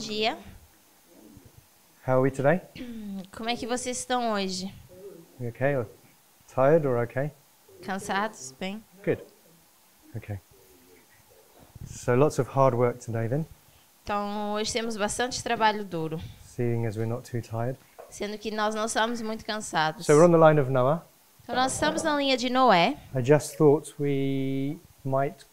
Dia. How are we today? Como é que vocês estão hoje? You okay or tired or okay? Cansados? Bem? Good. Okay. So lots of hard work today then, Então, hoje temos bastante trabalho duro, seeing as we're not too tired. sendo que nós não estamos muito cansados. So we're on the line of Noah. Então, nós estamos na linha de Noé. I just thought we might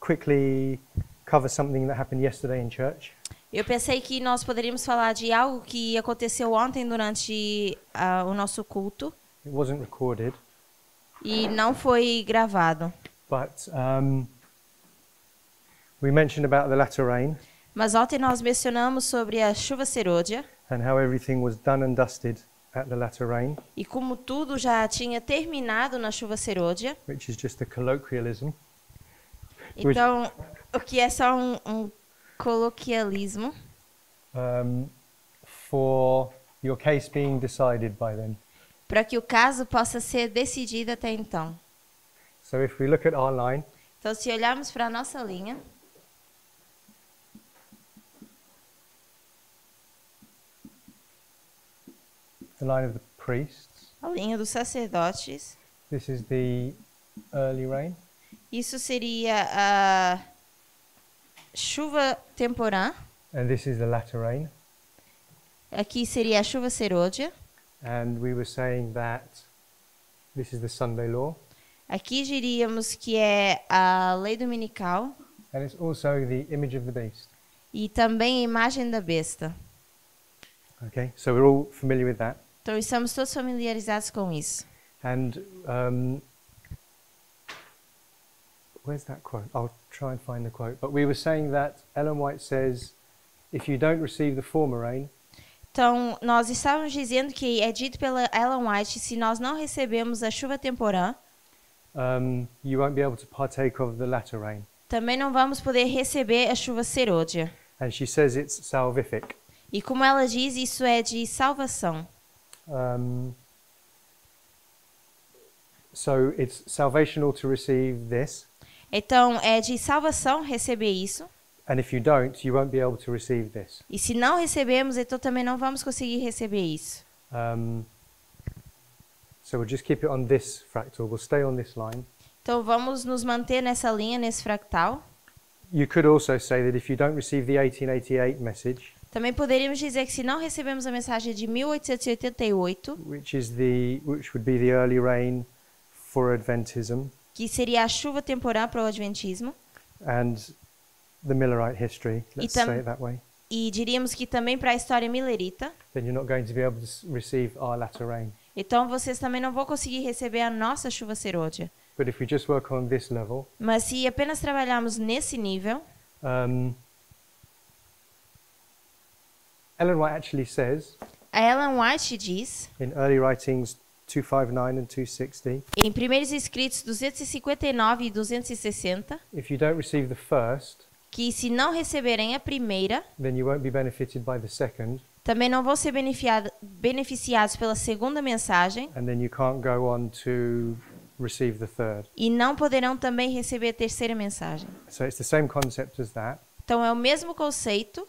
quickly cover something that happened yesterday in church. Eu pensei que nós poderíamos falar de algo que aconteceu ontem durante ah, o nosso culto It wasn't recorded, e não foi gravado. but um, we mentioned about the latter rain Mas ontem nós mencionamos sobre a chuva serôdia and how everything was done and dusted at the latter rain, e como tudo já tinha terminado na chuva serôdia. which is just a colloquialism. Então, o que é só um, um coloquialismo um, for your case being decided by then. para que o caso possa ser decidido até então. So if we look at our line, Então, se olharmos para a nossa linha, the line of the priests, a linha dos sacerdotes, this is the early rain, isso seria a chuva temporã, and this is the latter rain. aqui seria a chuva serôdia, And we were saying that this is the Sunday law, aqui diríamos que é a lei dominical and it's also the image of the beast. e também a imagem da besta. Okay, so we're all familiar with that. Então, estamos todos familiarizados com isso. And um, where's that quote? I'll try and find the quote. But we were saying that Ellen White says, if you don't receive the former rain, Então, nós estávamos dizendo que é dito pela Ellen White, se nós não recebemos a chuva temporã, um, you won't be able to partake of the latter rain. também não vamos poder receber a chuva serôdia. And she says it's salvific. E como ela diz, isso é de salvação. Um, so it's salvational to receive this, Então, é de salvação receber isso. and if you don't, you won't be able to receive this. E se não recebemos, então também não vamos conseguir receber isso. Um, so we'll just keep it on this fractal. We'll stay on this line. Então, vamos nos manter nessa linha, nesse fractal. You could also say that if you don't receive the 1888 message, Também poderíamos dizer que se não recebemos a mensagem de 1888, which is the which would be the early rain for Adventism que seria a chuva temporã para o Adventismo, and the Millerite history, let's say it that way, e diríamos que também para a história milerita, then you're not going to be able to receive our latter rain. então vocês também não vão conseguir receber a nossa chuva serôdia. But if we just work on this level, Mas se apenas trabalharmos nesse nível, um, Ellen White actually says Ellen White diz, in early writings 259 and 260, em Primeiros Escritos 259 e 260, if you don't receive the first, que se não receberem a primeira, then you won't be benefited by the second, também não vão ser beneficiado- beneficiados pela segunda mensagem. And then you can't go on to receive the third. e não poderão também receber a terceira mensagem. So it's the same concept as that, Então é o mesmo conceito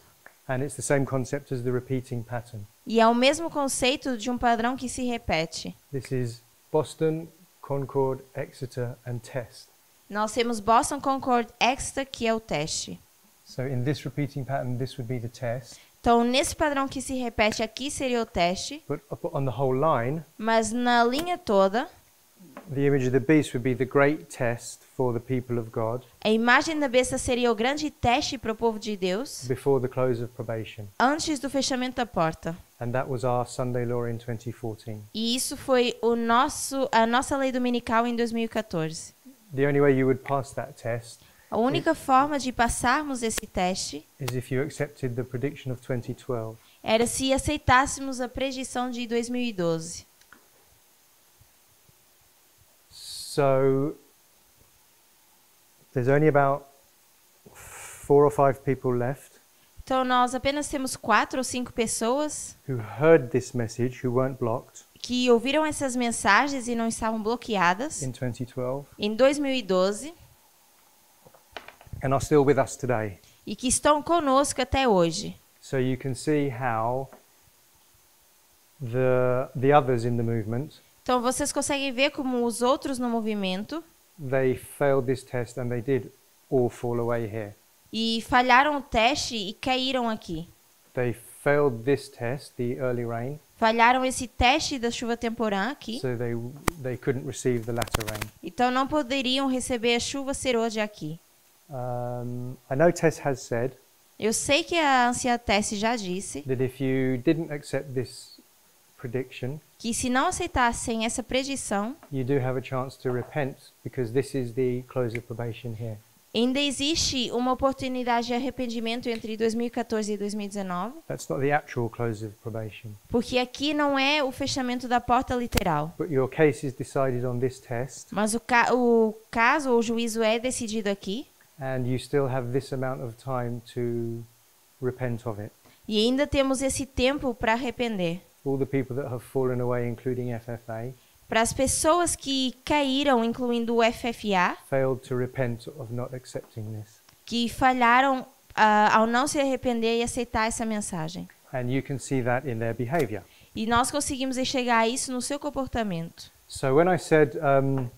and it's the same concept as the repeating pattern. e é o mesmo conceito de um padrão que se repete. This is Boston, Concord, Exeter, and test. Nós temos Boston Concord Extra, que é o teste. So in this repeating pattern, this would be the test, Então, nesse padrão que se repete aqui seria o teste, but on the whole line, mas na linha toda, a imagem da besta seria o grande teste para o povo de Deus before the close of probation. antes do fechamento da porta. And that was our Sunday law in 2014. E isso foi o nosso, a nossa lei dominical em 2014. The only way you would pass that test A única forma de passarmos esse teste is if you accepted the prediction of 2012. era se aceitássemos a predição de 2012. So there's only about four or five people left Então, nós apenas temos quatro ou cinco pessoas who heard this message who weren't blocked que ouviram essas mensagens e não estavam bloqueadas in 2012 em 2012 and are still with us today. e que estão conosco até hoje. So you can see how the the others in the movement Então vocês conseguem ver como os outros no movimento they failed this test and they did all fall away here. e falharam o teste e caíram aqui. They failed this test, the early rain, Falharam esse teste da chuva temporã aqui, so they they couldn't receive the latter rain. então não poderiam receber a chuva serôdia aqui. Um, I know Tess has said Eu sei que a anciã Tess já disse that if you didn't accept this prediction, que se não aceitassem essa predição, you do have a chance to repent because this is the close of probation here. ainda existe uma oportunidade de arrependimento entre 2014 e 2019, That's not the actual close of probation, porque aqui não é o fechamento da porta literal. but your case is decided on this test, Mas o, ca o caso ou o juízo é decidido aqui and you still have this amount of time to repent of it. e ainda temos esse tempo para arrepender. All the people that have fallen away, including FFA, Para as pessoas que caíram, incluindo o FFA, failed to repent of not accepting this. que falharam ah, ao não se arrepender e aceitar essa mensagem. And you can see that in their behavior. E nós conseguimos enxergar isso no seu comportamento. So when I said um,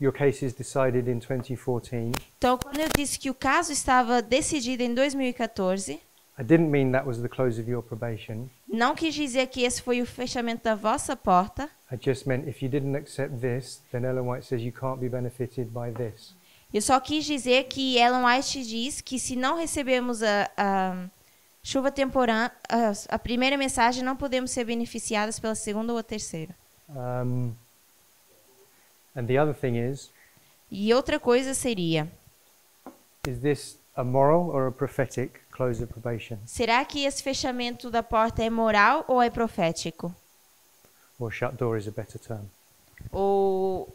your case is decided in 2014, Então, quando eu disse que o caso estava decidido em 2014, I didn't mean that was the close of your probation. não quis dizer que esse foi o fechamento da vossa porta. I just meant if you didn't accept this, then Ellen White says you can't be benefited by this. Eu só quis dizer que Ellen White diz que se não recebemos a, a chuva temporã, a, a primeira mensagem, não podemos ser beneficiadas pela segunda ou a terceira. Um, and the other thing is, E outra coisa seria, is this a moral or a prophetic? Será que esse fechamento da porta é moral ou é profético? Or shut door is a better term. Ou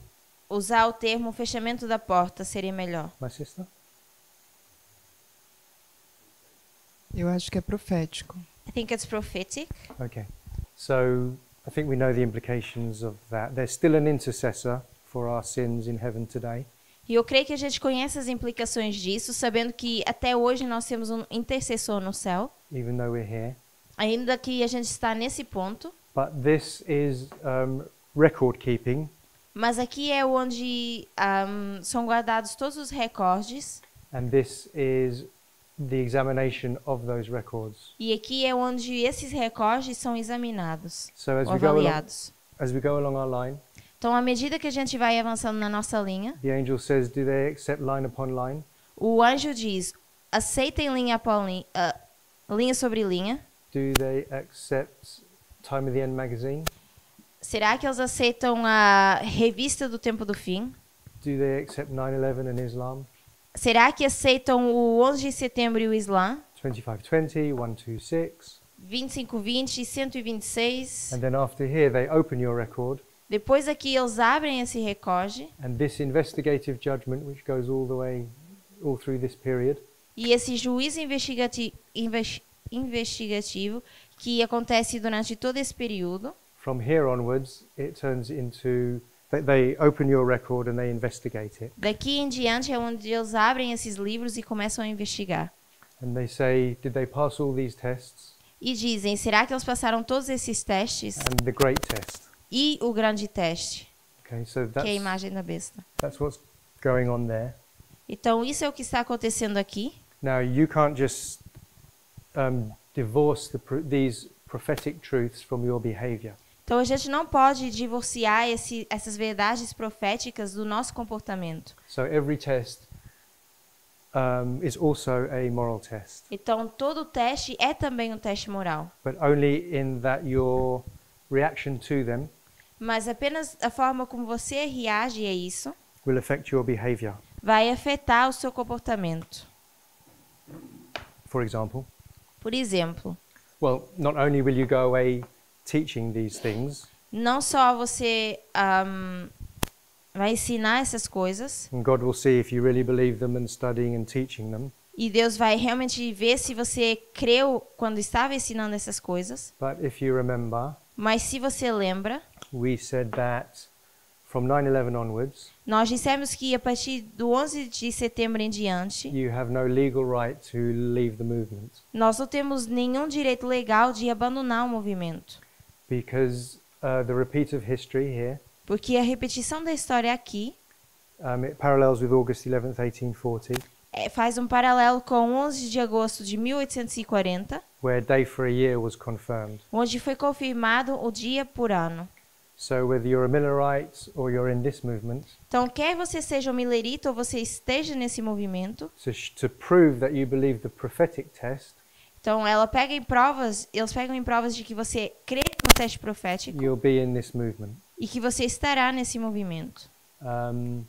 usar o termo fechamento da porta seria melhor? My sister? Eu acho que é profético. I think it's prophetic. Okay. So I think we know the implications of that. There's still an intercessor for our sins in heaven today. E eu creio que a gente conhece as implicações disso, sabendo que até hoje nós temos um intercessor no céu, even though we're here. ainda que a gente está nesse ponto. But this is um, record keeping, Mas aqui é onde ahm, são guardados todos os recordes, and this is the examination of those records. e aqui é onde esses recordes são examinados So as ou we go along, avaliados. as we go along our line, Então, à medida que a gente vai avançando na nossa linha, the angel says, "Do they accept line upon line? o anjo diz: aceitem linha após linha, ah, linha sobre linha. Do they accept Time of the End magazine? Será que eles aceitam a revista do tempo do fim? Do they accept 9/11 and Islam? Será que aceitam o 11 de setembro e o Islã? 2520, 126, 2520 e 126. and then after here they open your record, Depois aqui eles abrem esse recorde and this investigative judgment, which goes all the way, all through this period, e esse juízo investigati inves- investigativo que acontece durante todo esse período. from here onwards, it turns into they, they open your record and they investigate it, Daqui em diante é onde eles abrem esses livros e começam a investigar. and they say, did they pass all these tests E dizem: será que eles passaram todos esses testes and the great test? E o grande teste, Okay, so que é a that's imagem da besta? that's what's going on there. Então, isso é o que está acontecendo aqui. Now you can't just um, divorce the, these prophetic truths from your behavior. Então, a gente não pode divorciar esse, essas verdades proféticas do nosso comportamento. So every test um, is also a moral test, Então, todo teste é também um teste moral. but only in that your reaction to them Mas apenas a forma como você reage a isso will affect your behavior. vai afetar o seu comportamento. For example, Por exemplo, well, not only will you go away teaching these things, não só você ahm, vai ensinar essas coisas, and God will see if you really believe them and studying and teaching them, e Deus vai realmente ver se você creu quando estava ensinando essas coisas. but if you remember, Mas se você lembra, we said that from 9/11 onwards, Nós dissemos que a partir do 11 de setembro em diante, you have no legal right to leave the movement nós não temos nenhum direito legal de abandonar o movimento. because uh, the repeat of history here Porque a repetição da história aqui um, it parallels with August 11th, 1840, é, faz um paralelo com 11 de agosto de 1840, where day for a year was confirmed. onde foi confirmado o dia por ano. So whether you're a Millerite or you're in this movement, Então, quer você seja um milerita ou você esteja nesse movimento, to, to prove that you believe the prophetic test, então ela pega em provas, eles pegam em provas de que você crê no teste profético you'll be in this movement. e que você estará nesse movimento. Um,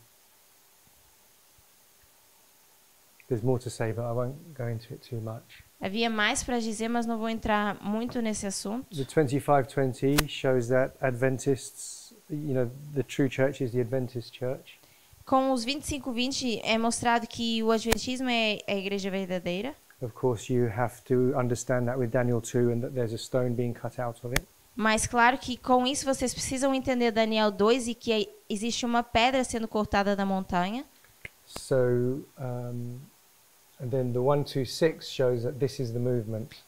there's more to say, but I won't go into it too much. Havia mais para dizer, mas não vou entrar muito nesse assunto. The 2520 shows that Adventists, you know, the true church is the Adventist church. Com os 25-20 é mostrado que o adventismo é a igreja verdadeira. Of course, you have to understand that with Daniel 2 and that there's a stone being cut out of it. Mas claro que com isso vocês precisam entender Daniel 2 e que existe uma pedra sendo cortada da montanha. So, um,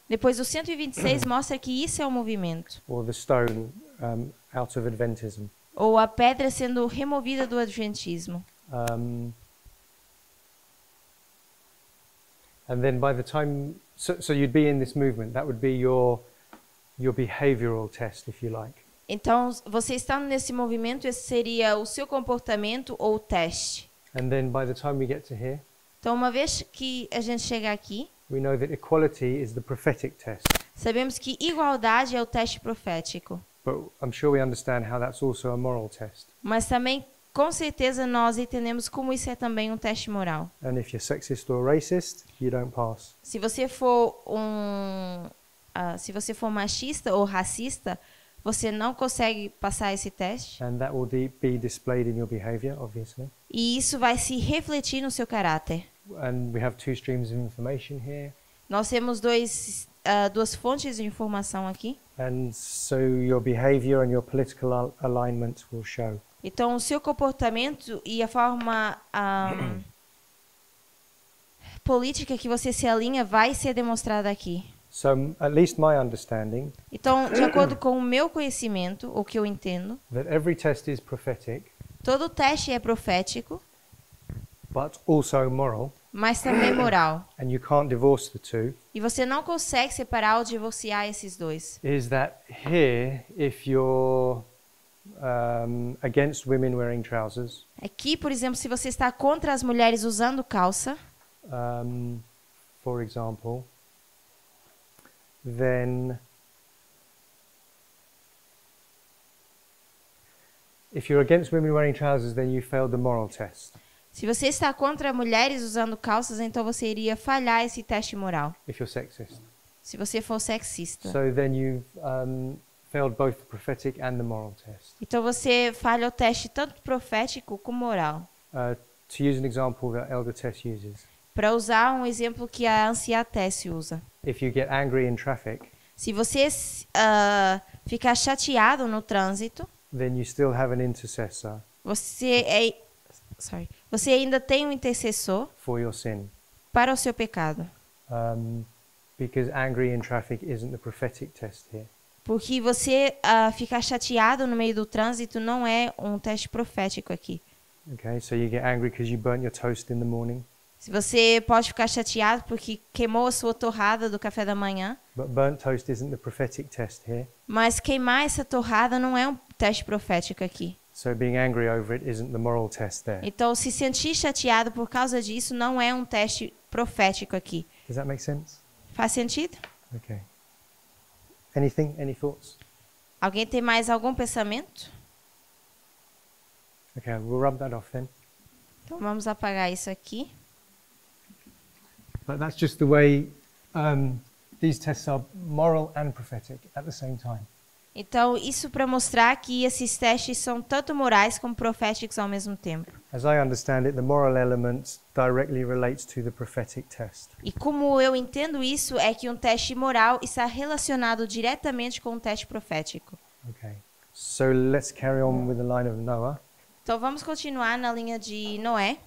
Depois o 126 mostra que isso é o movimento. or the stone um, out of Adventism. Ou a pedra sendo removida do adventismo. Um, and then by the time, so, so you'd be in this movement, that would be your, your behavioral test, if you like. Então, você estando nesse movimento, esse seria o seu comportamento ou teste. And then by the time we get to here, Então, uma vez que a gente chega aqui, we know that equality is the prophetic test. sabemos que igualdade é o teste profético. But I'm sure we understand how that's also a moral test. Mas também, com certeza, nós entendemos como isso é também um teste moral. And if you're sexist or racist, you don't pass. Se você for um, ah, se você for machista ou racista, você não consegue passar esse teste. And that will de- be displayed in your behavior, obviously. E isso vai se refletir no seu caráter. And we have two streams of information here. Nós temos dois, ah, duas fontes de informação aqui. And so your behavior and your political al- alignment will show. Então, o seu comportamento e a forma ah, política que você se alinha vai ser demonstrada aqui. So, at least my understanding, Então, de acordo com o meu conhecimento, o que eu entendo, that every test is prophetic, todo teste é profético, but also moral, mas também moral. and you can't divorce the two. E você não consegue separar ou divorciar esses dois. Is that here, if you're um, against women wearing trousers, Aqui, por exemplo, se você está contra as mulheres usando calça, um, for example, then if you're against women wearing trousers, then you failed the moral test. Se você está contra mulheres usando calças, então você iria falhar esse teste moral. If you're sexist, Se você for sexista. so then you've um, failed both the prophetic and the moral test. Então você falha o teste tanto profético como moral. Uh, to use an example that Elder Tess uses, Para usar um exemplo que a anciã Tess usa. if you get angry in traffic, Se você ah, ficar chateado no trânsito, then you still have an intercessor você é, sorry, você ainda tem um intercessor for your sin. para o seu pecado. Um, because angry in traffic isn't the prophetic test here. Porque você ah, ficar chateado no meio do trânsito não é um teste profético aqui. Okay, so you get angry because you burnt your toast in the morning, Se você pode ficar chateado porque queimou a sua torrada do café da manhã, but burnt toast isn't the prophetic test here. mas queimar essa torrada não é um teste profético aqui. So being angry over it isn't the moral test there. Então, se sentir chateado por causa disso não é um teste profético aqui. Does that make sense? Faz sentido? Okay. Anything? Any thoughts? Alguém tem mais algum pensamento? Okay, we'll rub that off then. Então, vamos apagar isso aqui. But that's just the way um, these tests are moral and prophetic at the same time. Então, isso para mostrar que esses testes são tanto morais como proféticos ao mesmo tempo. As I understand it, the moral element directly relates to the prophetic test. E como eu entendo isso, é que um teste moral está relacionado diretamente com um teste profético. Okay. So let's carry on with the line of Noah. Então vamos continuar na linha de Noé.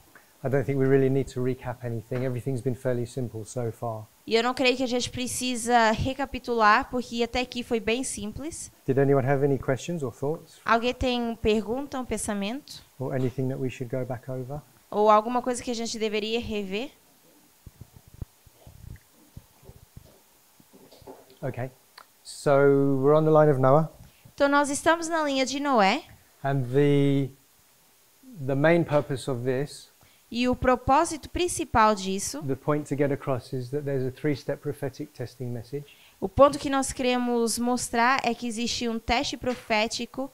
I don't think we really need to recap anything. Everything's been fairly simple so far. E eu não creio que a gente precisa recapitular, porque até aqui foi bem simples. Did anyone have any questions or thoughts Alguém tem pergunta, um pensamento? or anything that we should go back over? Ou alguma coisa que a gente deveria rever? Okay. So we're on the line of Noah, Então nós estamos na linha de Noé. and the the main purpose of this, E o propósito principal disso, the point to get across, is that there's a three-step prophetic testing message. o ponto que nós queremos mostrar é que existe um teste profético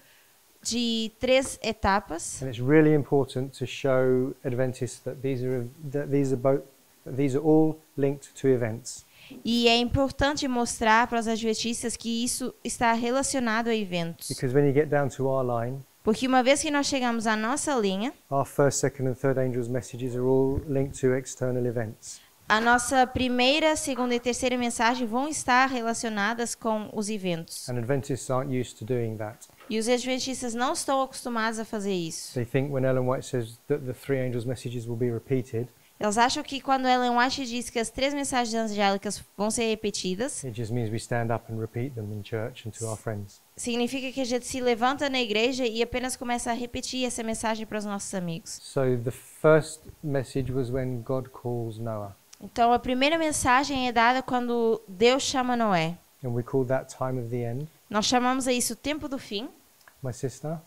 de três etapas. And it's really important to show Adventists that these are that these are both these are all linked to events. E é importante mostrar para os adventistas que isso está relacionado a eventos. Because when you get down to our line, Porque uma vez que nós chegamos à nossa linha, our first, second, and third angels' messages are all linked to external events. a nossa primeira, segunda e terceira mensagem vão estar relacionadas com os eventos. And Adventists aren't used to doing that. E os adventistas não estão acostumados a fazer isso. They think when Ellen White says that the three angels' messages will be repeated, Eles acham que quando Ellen White diz que as três mensagens angélicas vão ser repetidas, it just means we stand up and repeat them in church and to our friends. significa que a gente se levanta na igreja e apenas começa a repetir essa mensagem para os nossos amigos. So the first message was when God calls Noah, Então, a primeira mensagem é dada quando Deus chama Noé. and we call that time of the end. Nós chamamos a isso o tempo do fim. My sister,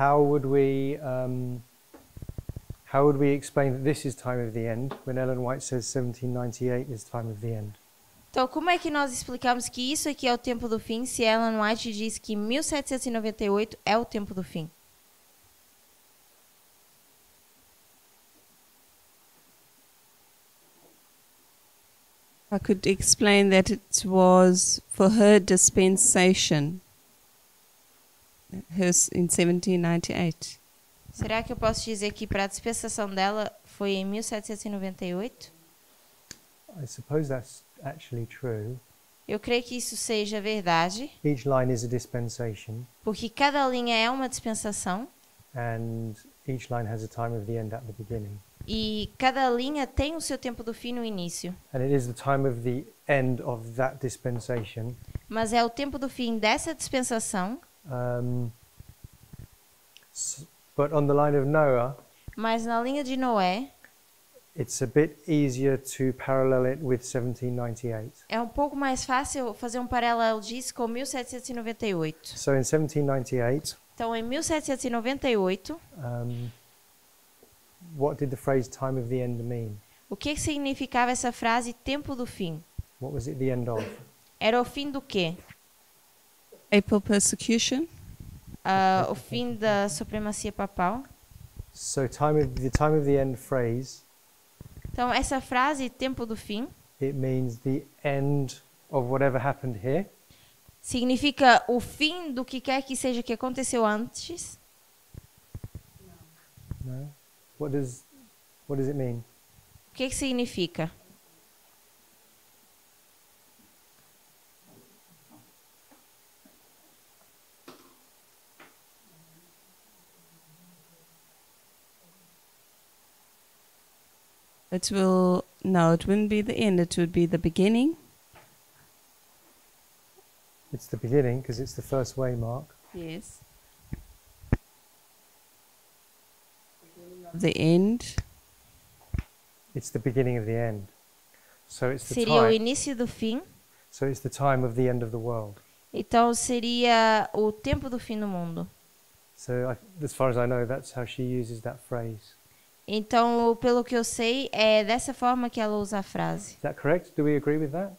how would we um, how would we explain that this is time of the end when Ellen White says 1798 is time of the end? Então, como é que nós explicamos que isso aqui é o tempo do fim se Ellen White diz que 1798 é o tempo do fim? I could explain that it was for her dispensation. Hers in 1798. Será que eu posso dizer que para a dispensação dela foi em 1798? I suppose that's actually true. Eu creio que isso seja verdade, Each line is a dispensation, porque cada linha é uma dispensação and each line has a time of the end at the beginning. e cada linha tem o seu tempo do fim no início. And it is the time of the end of that dispensation Mas é o tempo do fim dessa dispensação. Um, s- but on the line of Noah, Mas na linha de Noé it's a bit easier to parallel it with 1798. é um pouco mais fácil fazer um paralelo disso com 1798. So in 1798, Então, em 1798, um, what did the phrase time of the end mean? o que significava essa frase tempo do fim? What was it the end of? Era o fim do quê? April persecution. Ah, o fim da supremacia papal. So time of the time of the end phrase, Então, essa frase tempo do fim it means the end of whatever happened here significa o fim do que quer que seja que aconteceu antes. No. What does what does it mean? O que, que significa? It will no, it wouldn't be the end. It would be the beginning. It's the beginning because it's the first way mark. Yes. The end. It's the beginning of the end. So it's the Seria o time. início do fim. So it's the time of the end of the world. Então, seria o tempo do fim do mundo. So I, as far as I know, that's how she uses that phrase. Então, pelo que eu sei, é dessa forma que ela usa a frase. Is that correct? Do we agree with that?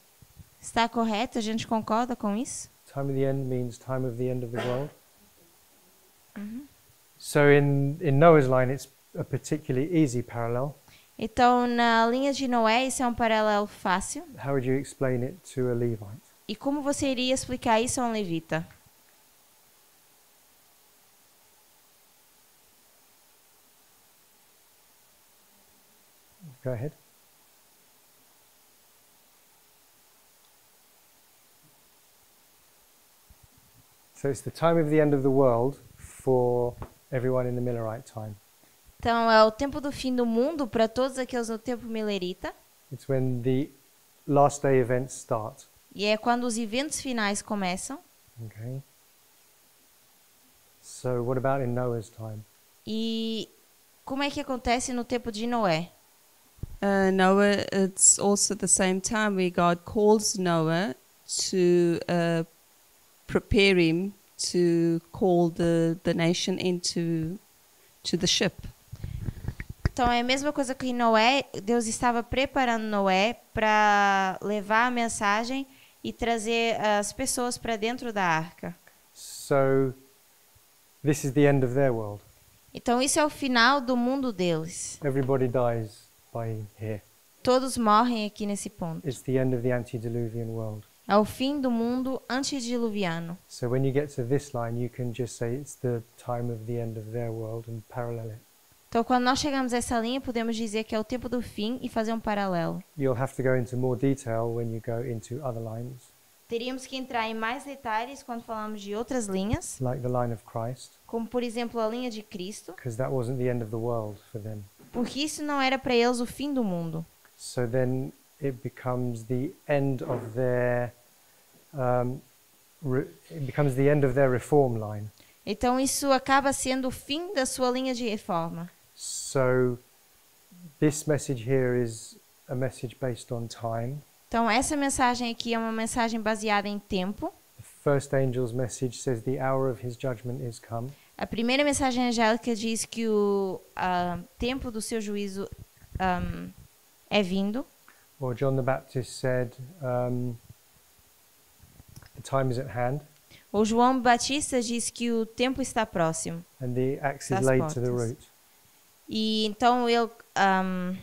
Está correto? A gente concorda com isso? Time of the end means time of the end of the world. So in, in Noah's line, it's a particularly easy parallel. Então, na linha de Noé, isso é um paralelo fácil. How would you explain it to a Levite? E como você iria explicar isso a um levita? Go ahead. So it's the time of the end of the world for everyone in the Millerite time. Então é o tempo do fim do mundo para todos aqueles no tempo milerita. It's when the last day events start. E é quando os eventos finais começam. Okay. So what about in Noah's time? E como é que acontece no tempo de Noé? Uh, Noah, it's also the same time where God calls Noah to uh, prepare him to call the, the nation into to the ship. Então é a mesma coisa que em Noé, Deus estava preparando Noé para levar a mensagem e trazer as pessoas para dentro da arca. So this is the end of their world. Então isso é o final do mundo deles. Everybody dies by here. Todos morrem aqui nesse ponto. It's the end of the antediluvian world. É o fim do mundo antediluviano. So when you get to this line, you can just say it's the time of the end of their world and parallel it. Então quando nós chegamos a essa linha, podemos dizer que é o tempo do fim e fazer um paralelo. You'll have to go into more detail when you go into other lines, Teríamos que entrar em mais detalhes quando falamos de outras linhas, like the line of Christ, como por exemplo a linha de Cristo, because that wasn't the end of the world for them. Porque isso não era para eles o fim do mundo. So then it becomes the end of their um, re- it becomes the end of their reform line. Então isso acaba sendo o fim da sua linha de reforma. So this message here is a message based on time. Então essa mensagem aqui é uma mensagem baseada em tempo. The first angel's message says the hour of his judgment is come. A primeira mensagem angélica diz que o ah, tempo do seu juízo ahm, é vindo. Or John the Baptist said, um, the time is at hand O João Batista diz que o tempo está próximo. and the axe is laid to the root. E então ele ahm,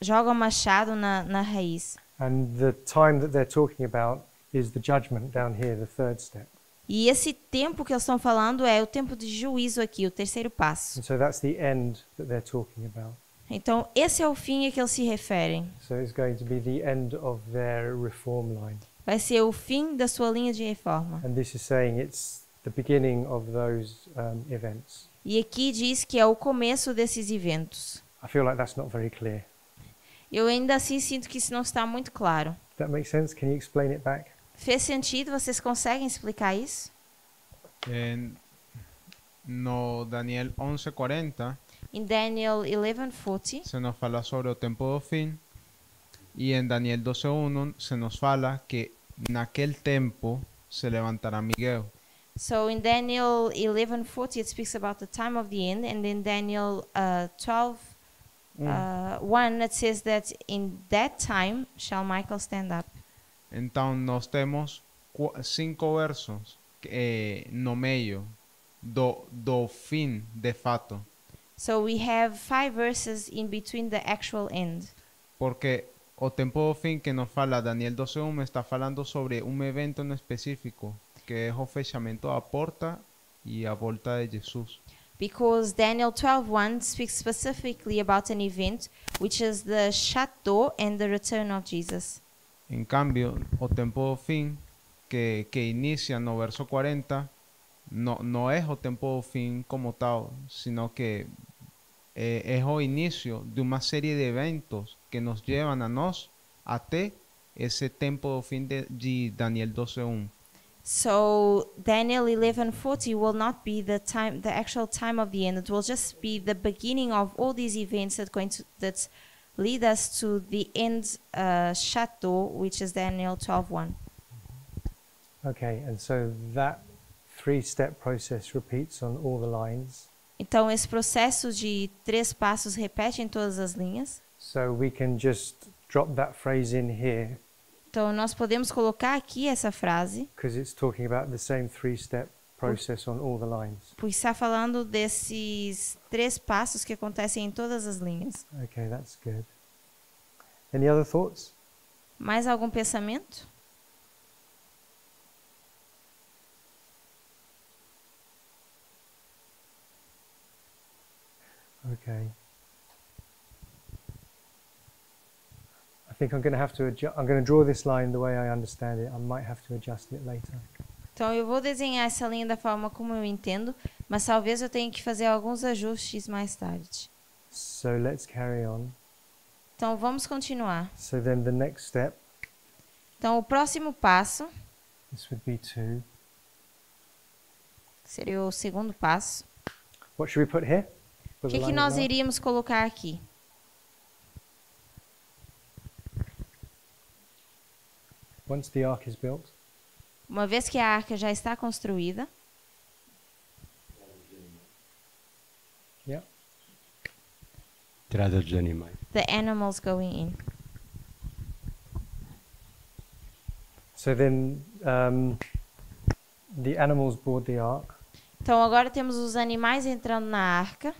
joga o machado na, na raiz. And the time that they're talking about is the judgment down here, the third step. E esse tempo que eles estão falando é o tempo de juízo aqui, o terceiro passo. So that's the end that they're talking about. Então, esse é o fim a que eles se referem. So it's going to be the end of their reform line. Vai ser o fim da sua linha de reforma. And this is saying it's the beginning of those um, events. E aqui diz que é o começo desses eventos. I feel like that's not very clear. Eu ainda assim sinto que isso não está muito claro. That make sense? Can you explain it back? Fez sentido? Vocês conseguem explicar isso? En- no Daniel 11:40 Em Daniel 11:40 se nos fala sobre o tempo do fim e em Daniel 12:1 se nos fala que naquele tempo se levantará Miguel. So in Daniel 11:40 it speaks about the time of the end, and in Daniel uh, 12 Um, uh, 1 it says that in that time shall Michael stand up. Então nós temos cinco versos que, no meio do, do fim de fato, So we have five verses in between the actual end. porque o tempo do fim que nos fala Daniel 12:1 está falando sobre um evento em específico, que é o fechamento da porta e a volta de Jesus. Because Daniel 12:1 speaks specifically about an event which is the shut door and the return of Jesus. Em cambio, o tempo fim que, que inicia no verso 40 no, no es o tempo fim como tal, sino que eh, es o inicio de una serie de eventos que nos llevan a nos até ese tempo fim de, de Daniel 12.1. So Daniel 11:40 will not be the time the actual time of the end. It will just be the beginning of all these events that going to that lead us to the end uh, door, which is Daniel 12:1. Okay, and so that three step process repeats on all the lines. Então esse processo de três passos repete em todas as linhas. So we can just drop that phrase in here Então nós podemos colocar aqui essa frase, because it's talking about the same three step process on all the lines. pois está falando desses três passos que acontecem em todas as linhas. Okay, that's good. Any other thoughts? Mais algum pensamento? Okay. I think I'm going to have to adjust. I'm going to draw this line the way I understand it. I might have to adjust it later. Então eu vou desenhar essa linha da forma como eu entendo, mas talvez eu tenha que fazer alguns ajustes mais tarde. So let's carry on. Então vamos continuar. So then the next step, Então o próximo passo this would be two. seria o segundo passo. What should we put here? O que, que nós iríamos colocar aqui? Once the ark is built, Uma vez que a arca já está construída, yeah. Entrada dos animais. the animals going in. So then um, the animals board the ark, Então agora temos os animais entrando na arca.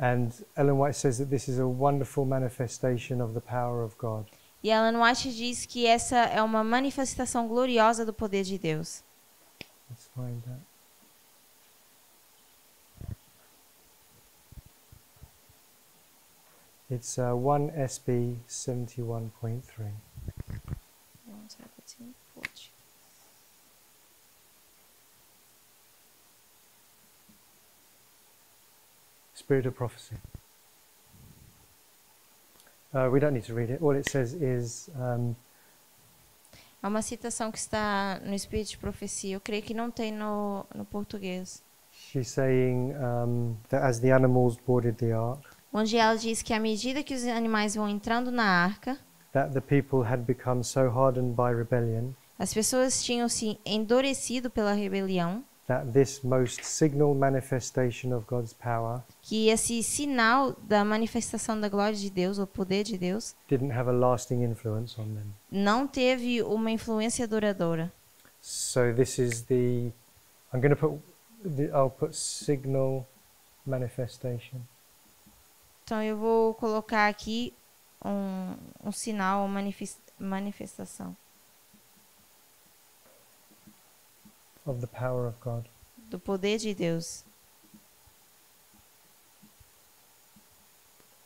and Ellen White says that this is a wonderful manifestation of the power of God. E Ellen White diz que essa é uma manifestação gloriosa do poder de Deus. Let's find that. It's uh, 1 SB 71.3. Spirit of prophecy. Uh, we don't need to read it. All it says is um, É uma citação que está no Espírito de Profecia. Eu creio que não tem no, no português. she's saying um, that as the animals boarded the ark, Onde ela diz que à medida que os animais vão entrando na arca, that the people had become so hardened by rebellion as pessoas tinham se endurecido pela rebelião, that this most signal manifestation of God's power que esse sinal da manifestação da glória de Deus, o poder de Deus, didn't have a lasting influence on them. não teve uma influência duradoura. So this is the I'm going to put the, I'll put signal manifestation. Então eu vou colocar aqui um, um sinal, uma manifes- manifestação of the power of God. do poder de Deus.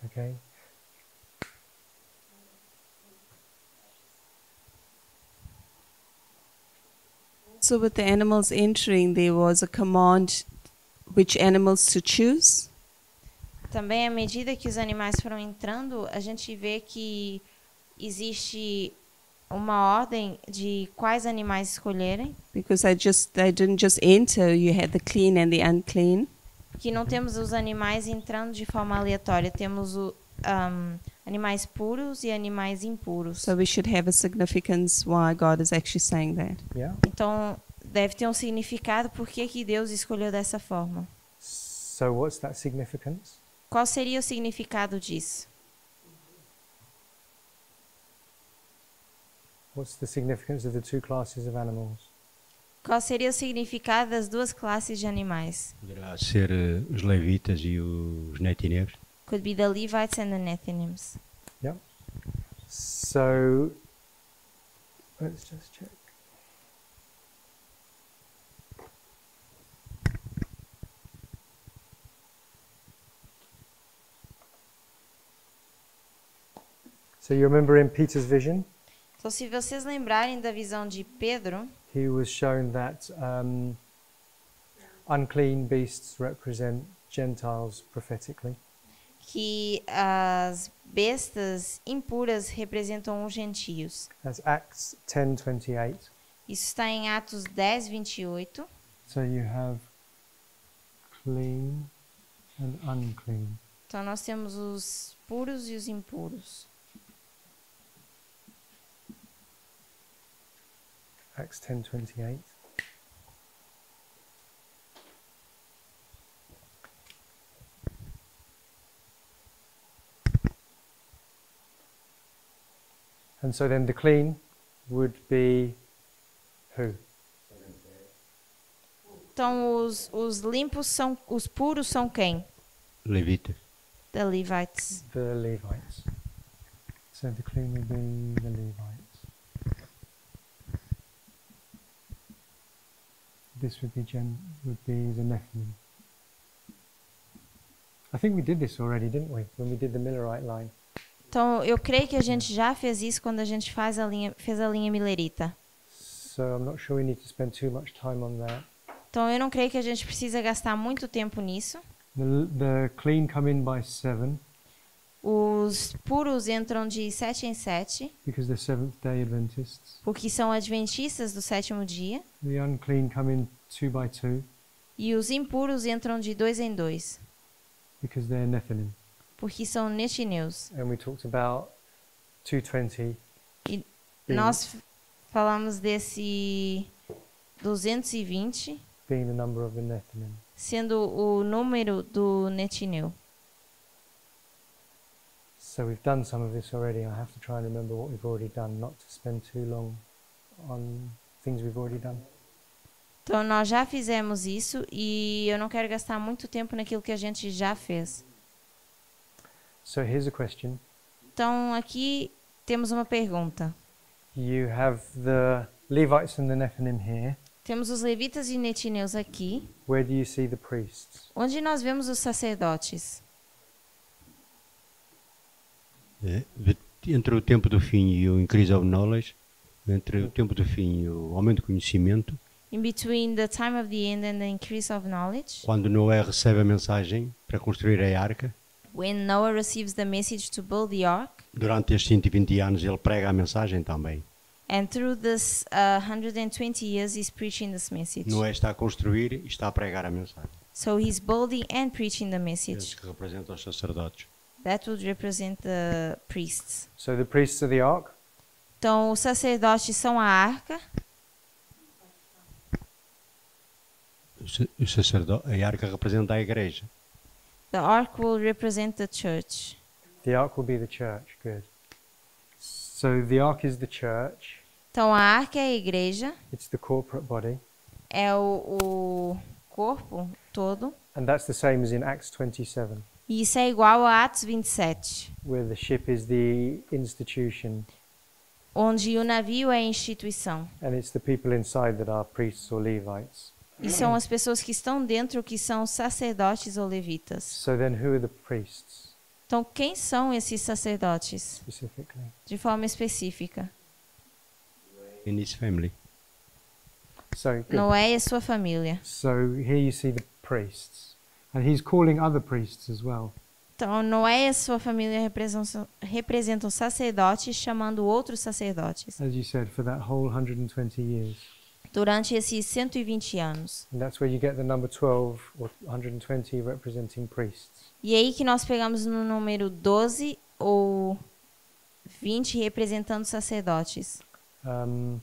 Okay? So with the animals entering, there was a command which animals to choose. Também à medida que os animais foram entrando, a gente vê que existe uma ordem de quais animais escolherem, Because they just they didn't just enter, you had the clean and the unclean. que não temos os animais entrando de forma aleatória, temos o, ahm, animais puros e animais impuros. So we should have a significance why God is actually saying that. Yeah? Então deve ter um significado por que que Deus escolheu dessa forma. So what's that significance? Qual seria o significado disso? What's the significance of the two classes of animals? Qual seria o significado das duas classes de animais? Poderá ser eh, os levitas e os netineus. Could be the Levites and the Nethinims. Yeah. So let's just check. So you remember in Peter's vision, Então, se vocês lembrarem da visão de Pedro, he was shown that um, unclean beasts represent Gentiles prophetically. que as bestas impuras representam os gentios. That's Acts 10:28. Isso está em Atos 10, 28. So you have clean and unclean. Então, nós temos os puros e os impuros. Acts 10:28. And so then the clean would be who? Então, os, os limpos são, os puros são quem? Levitas. The Levites. The Levites. So the clean would be the Levites. This would be gen would be the. I think we did this already, didn't we? When we did the Millerite line. Então, eu creio que a gente já fez isso quando a gente faz a linha, fez a linha milerita. so I'm not sure we need to spend too much time on that. Então eu não creio que a gente precisa gastar muito tempo nisso. The, the clean come in by seven Os puros entram de sete em sete, because they're Seventh day Adventists. porque são adventistas do sétimo dia. The unclean come in two by two E os impuros entram de dois em dois, because they're Nephilim. porque são netineus. And we talked about 220. E being, Nós falamos desse 220 being the number of the Nephilim. sendo o número do netineu. So we've done some of this already. I have to try and remember what we've already done, not to spend too long on things we've already done. Então nós já fizemos isso e eu não quero gastar muito tempo naquilo que a gente já fez. So here's a question. Então aqui temos uma pergunta. You have the Levites and the Nephilim here. Temos os levitas e netineus aqui. Where do you see the priests? Onde nós vemos os sacerdotes? É, de- Entre o tempo do fim e o increase of knowledge, entre o tempo do fim e o aumento do conhecimento, In between the time of the end and the increase of knowledge, quando Noé recebe a mensagem para construir a arca, when Noah receives the message to build the ark, durante estes 120 anos ele prega a mensagem também. and through this uh, 120 years he's preaching this message. Noé está a construir e está a pregar a mensagem. So he's building and preaching the Esses message. que representam os sacerdotes. That would represent the priests. So the priests are the ark, Então, os sacerdotes são a arca, O sa- O sacerdote, a arca representa a igreja. the ark will represent the church. the ark will be the church. Good. So the ark is the church, Então, a arca é a igreja, it's the corporate body, é o, o corpo todo. and that's the same as in Acts 27, E isso é igual a Atos 27, where the ship is the institution onde o navio é a instituição. and it's the people inside that are priests or Levites. E são as pessoas que estão dentro que são sacerdotes ou levitas. So then who are the priests Então, quem são esses sacerdotes, specifically? de forma específica? In his family. So. Noé e sua família. So here you see the priests, and he's calling other priests as well. Então, Noé e a sua família representam, representam sacerdotes, chamando outros sacerdotes, as you said, for that whole 120 years. durante esses 120 anos. And that's where you get the number 12 or 120 representing priests. E aí que nós pegamos no número 12 ou 20 representando sacerdotes. Um,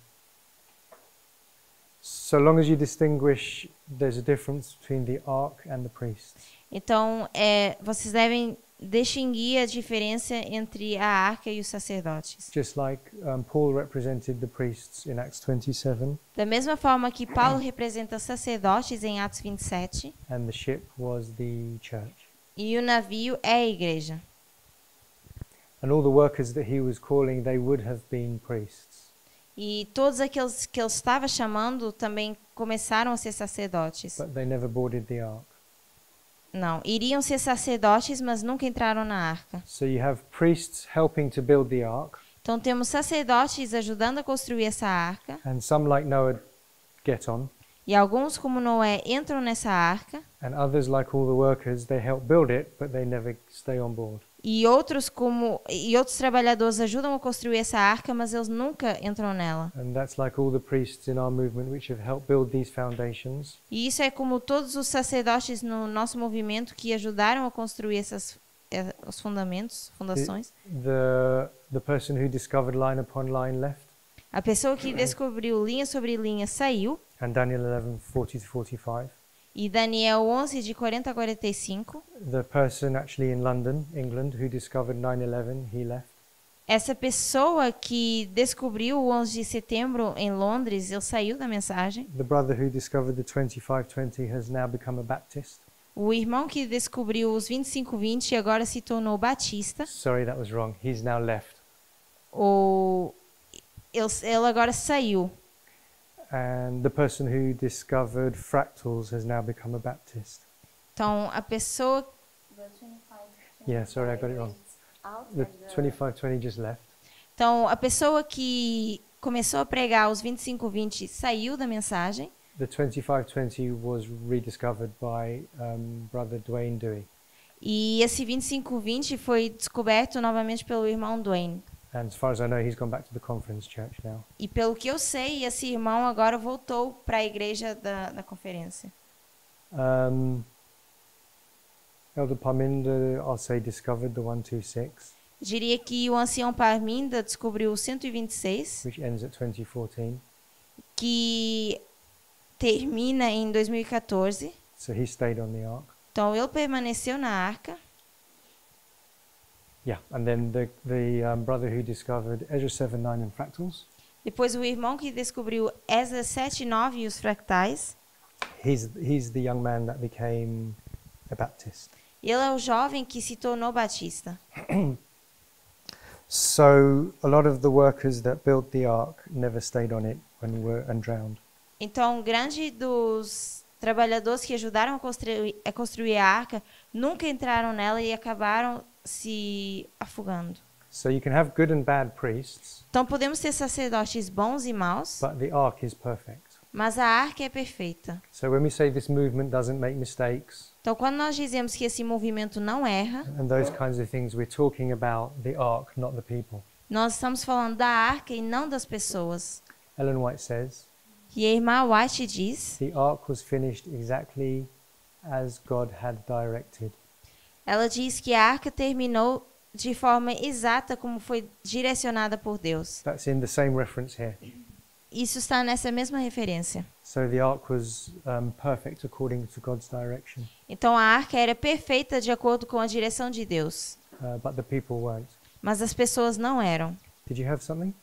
so long as you distinguish, there's a difference between the ark and the priests. Então, é, vocês devem distinguir a diferença entre a arca e os sacerdotes. Just like um, Paul represented the priests in Acts 27, Da mesma forma que Paulo representa sacerdotes em Atos 27, and the ship was the church. e o navio é a igreja. And all the workers that he was calling, they would have been priests. E todos aqueles que ele estava chamando também começaram a ser sacerdotes. But they never boarded the ark. Não, iriam ser sacerdotes, mas nunca entraram na arca. So you have priests helping to build the ark, Então temos sacerdotes ajudando a construir essa arca, and some, like Noah, get on. e alguns, como Noé, entram nessa arca, And others, like all the workers, they help build it, but they never stay on board. E outros como e outros trabalhadores ajudam a construir essa arca, mas eles nunca entram nela. And that's like all the priests in our movement which have helped build these foundations. E isso é como todos os sacerdotes no nosso movimento que ajudaram a construir essas eh, os fundamentos, fundações. The the person who discovered line upon line left, A pessoa que descobriu linha sobre linha saiu, and Daniel 11, 40 to 45. E Daniel 11 de 40 a 45 The person actually in London, England, who discovered 9/11, he left. Essa pessoa que descobriu o 11 de setembro em Londres, ele saiu da mensagem. The brother who discovered the 2520 has now become a Baptist. O irmão que descobriu os 2520 agora se tornou batista. Sorry, that was wrong. He's now left. Ele, ele agora saiu. And the person who discovered fractals has now become a Baptist. Então a pessoa Yeah, sorry, I got it wrong. The 2520 just left. Então, a pessoa que começou a pregar os 25-20 saiu da mensagem. The 2520 was rediscovered by um, Brother Dwayne Dewey. E esse 25-20 foi descoberto novamente pelo irmão Dwayne. And as far as I know, he's gone back to the conference church now. E pelo que eu sei, esse irmão agora voltou para a igreja da, da conferência. Um, Elder Parminder, I'll say, discovered the 126, Diria que o ancião Parminda descobriu o 126, which ends at 2014. que termina em 2014. So he stayed on the ark. Então ele permaneceu na arca. Yeah, and then the the um, brother who discovered Ezra 7, 9, and fractals. Depois o irmão que descobriu Esdras 7 e 9 e os fractais. He's he's the young man that became a Baptist. Ele é o jovem que se tornou batista. So a lot of the workers that built the ark never stayed on it when were and drowned. Então, grande dos trabalhadores que ajudaram a construir, a construir a arca nunca entraram nela e acabaram se afogando. So you can have good and bad priests, Então, podemos ter sacerdotes bons e maus, but the ark is perfect. mas a arca é perfeita. So when we say this movement doesn't make mistakes Então, quando nós dizemos que esse movimento não erra, and those kinds of things, we're talking about the ark, not the people. nós estamos falando da arca e não das pessoas. Ellen White says E a irmã White diz, the ark was finished exactly as God had directed. Ela diz que a arca terminou de forma exata como foi direcionada por Deus. That's in the same reference here. Isso está nessa mesma referência. So the ark was um, perfect according to God's direction, Então a arca era perfeita de acordo com a direção de Deus, uh, but the people weren't. mas as pessoas não eram. Did you have something?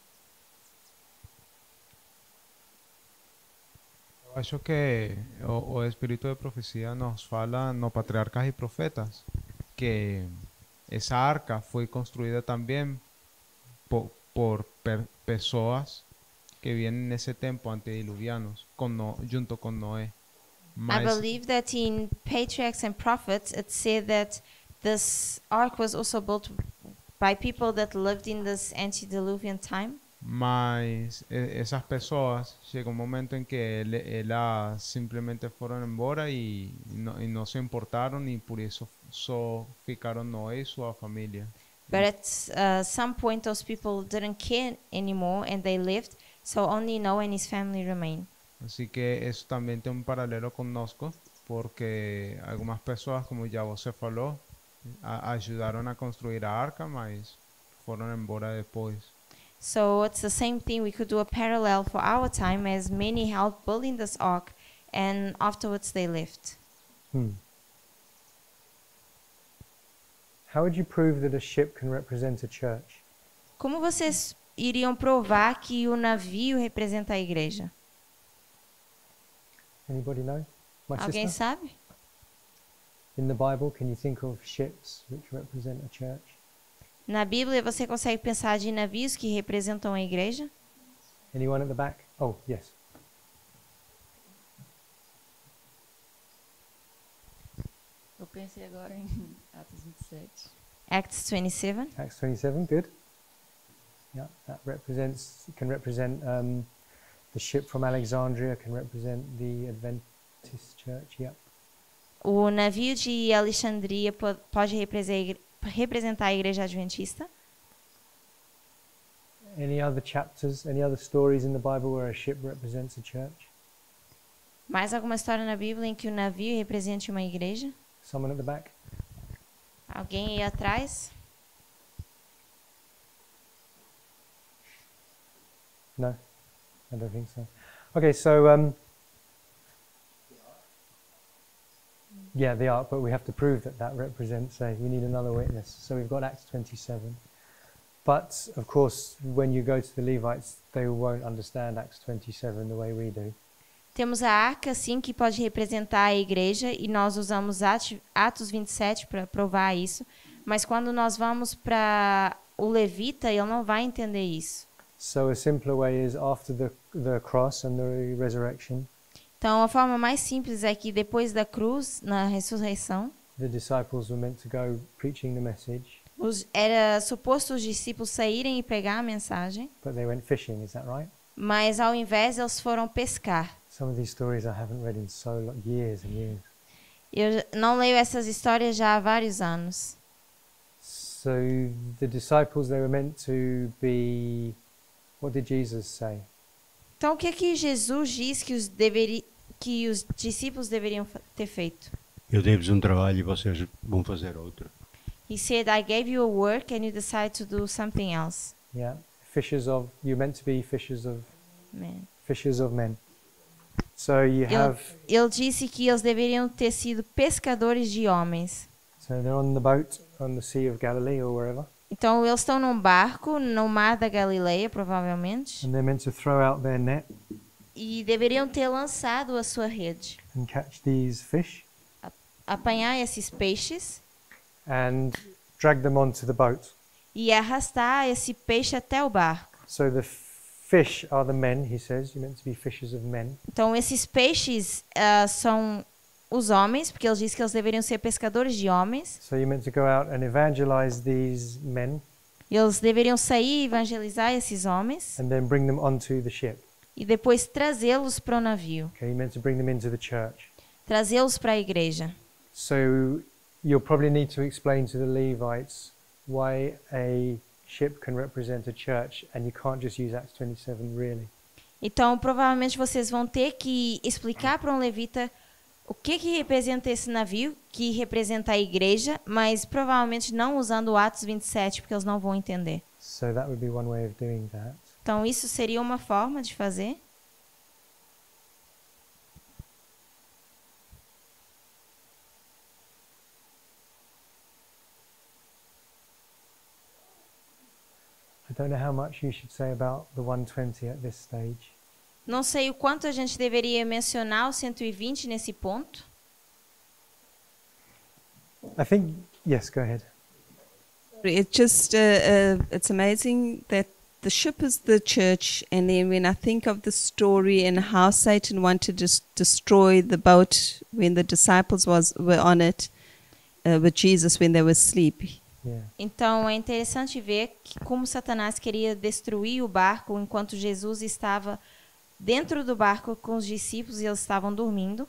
Eu acho que o, o espírito de profecia nos fala no patriarcas e profetas que essa arca foi construída também por, por per- pessoas que vienen nesse tempo antediluvianos con no, junto com Noé. I believe that in Patriarchs and Prophets it said that this ark was also built by people that lived in this antediluvian time. Mas essas pessoas chega um momento em que ele- elas simplesmente foram embora e não, e não se importaram e por isso só ficaram Noé e sua família. But at uh, some point, those people didn't care anymore and they left, so only Noah and his family remain. Así que eso también tiene un paralelo conosco porque algunas personas, como ya você falou, a- ayudaron a construir a arca, mas fueron embora depois. So it's the same thing. We could do a parallel for our time as many helped building this ark and afterwards they left. Hmm. How would you prove that a ship can represent a church? Como vocês iriam provar que o navio representa a igreja? Anybody know? My Alguém sister? sabe? In the Bible, can you think of ships which represent a church? Na Bíblia você consegue pensar de navios que representam a igreja? Anyone at the back? Oh, yes. Eu pensei agora em Atos 27. Acts 27. Acts 27, good. Yeah, that represents can represent um, the ship from Alexandria, can represent the Adventist church. Yeah. O navio de Alexandria po- pode represe- representar a igreja adventista? Any other chapters, any other stories in the Bible where a ship represents a church? Mais alguma história na Bíblia em que o navio represente uma igreja? Someone at the back? Alguém aí atrás? No, I don't think so. Okay, so um, yeah, the ark, but we have to prove that that represents a. We need another witness. So we've got Acts 27, but of course, when you go to the Levites, they won't understand Acts 27 the way we do. Temos a arca, sim, que pode representar a igreja, e nós usamos Atos 27 para provar isso. Mas quando nós vamos para o levita, ele não vai entender isso. So a simpler way is after the the cross and the resurrection, Então, a forma mais simples é que depois da cruz, na ressurreição, the disciples were meant to go preaching the message, Os, era suposto os discípulos saírem e pegar a mensagem, but they went fishing. Is that right? mas ao invés eles foram pescar. Some of these stories I haven't read in so years and years. Eu não leio essas histórias já há vários anos. So the disciples they were meant to be. What did Jesus say? Então, o que que Jesus diz que os, deveri, que os discípulos deveriam ter feito? Eu dei-vos um trabalho e vocês vão fazer outro. He said, I gave you a work and you decide to do something else. Yeah, fishers of. You're meant to be fishers of Man. fishers of men. So you Ele, have. ele disse que eles deveriam ter sido pescadores de homens. So they're on the boat on the Sea of Galilee or wherever, Então, eles estão num barco no mar da Galileia, provavelmente, and they're meant to throw out their net e deveriam ter lançado a sua rede, and catch these fish apanhar esses peixes and drag them onto the boat. e arrastar esse peixe até o barco. So the fish are the men. He says you're meant to be fishers of men. Então, esses peixes ah, são os homens, porque ele diz que eles deveriam ser pescadores de homens. So you're meant to go out and evangelize these men Eles deveriam sair e evangelizar esses homens and then bring them onto the ship. e depois trazê-los para o navio, Okay, you're meant to bring them into the church. trazê-los para a igreja. So you'll probably need to explain to the Levites why a ship can represent a church and you can't just use Acts 27 really. Então, provavelmente vocês vão ter que explicar para um levita o que que representa esse navio, que representa a igreja, mas provavelmente não usando o Atos 27, porque eles não vão entender. So that would be one way of doing that. Então, isso seria uma forma de fazer. I don't know how much you should say about the 120 at this stage. Não sei o quanto a gente deveria mencionar o 120 nesse ponto. I think yes, go ahead. It just uh, uh, it's amazing that the ship is the church, and then when I think of the story and how Satan wanted to destroy the boat when the disciples was were on it uh, with Jesus when they were asleep. Yeah. Então é interessante ver que como Satanás queria destruir o barco enquanto Jesus estava dentro do barco com os discípulos e eles estavam dormindo.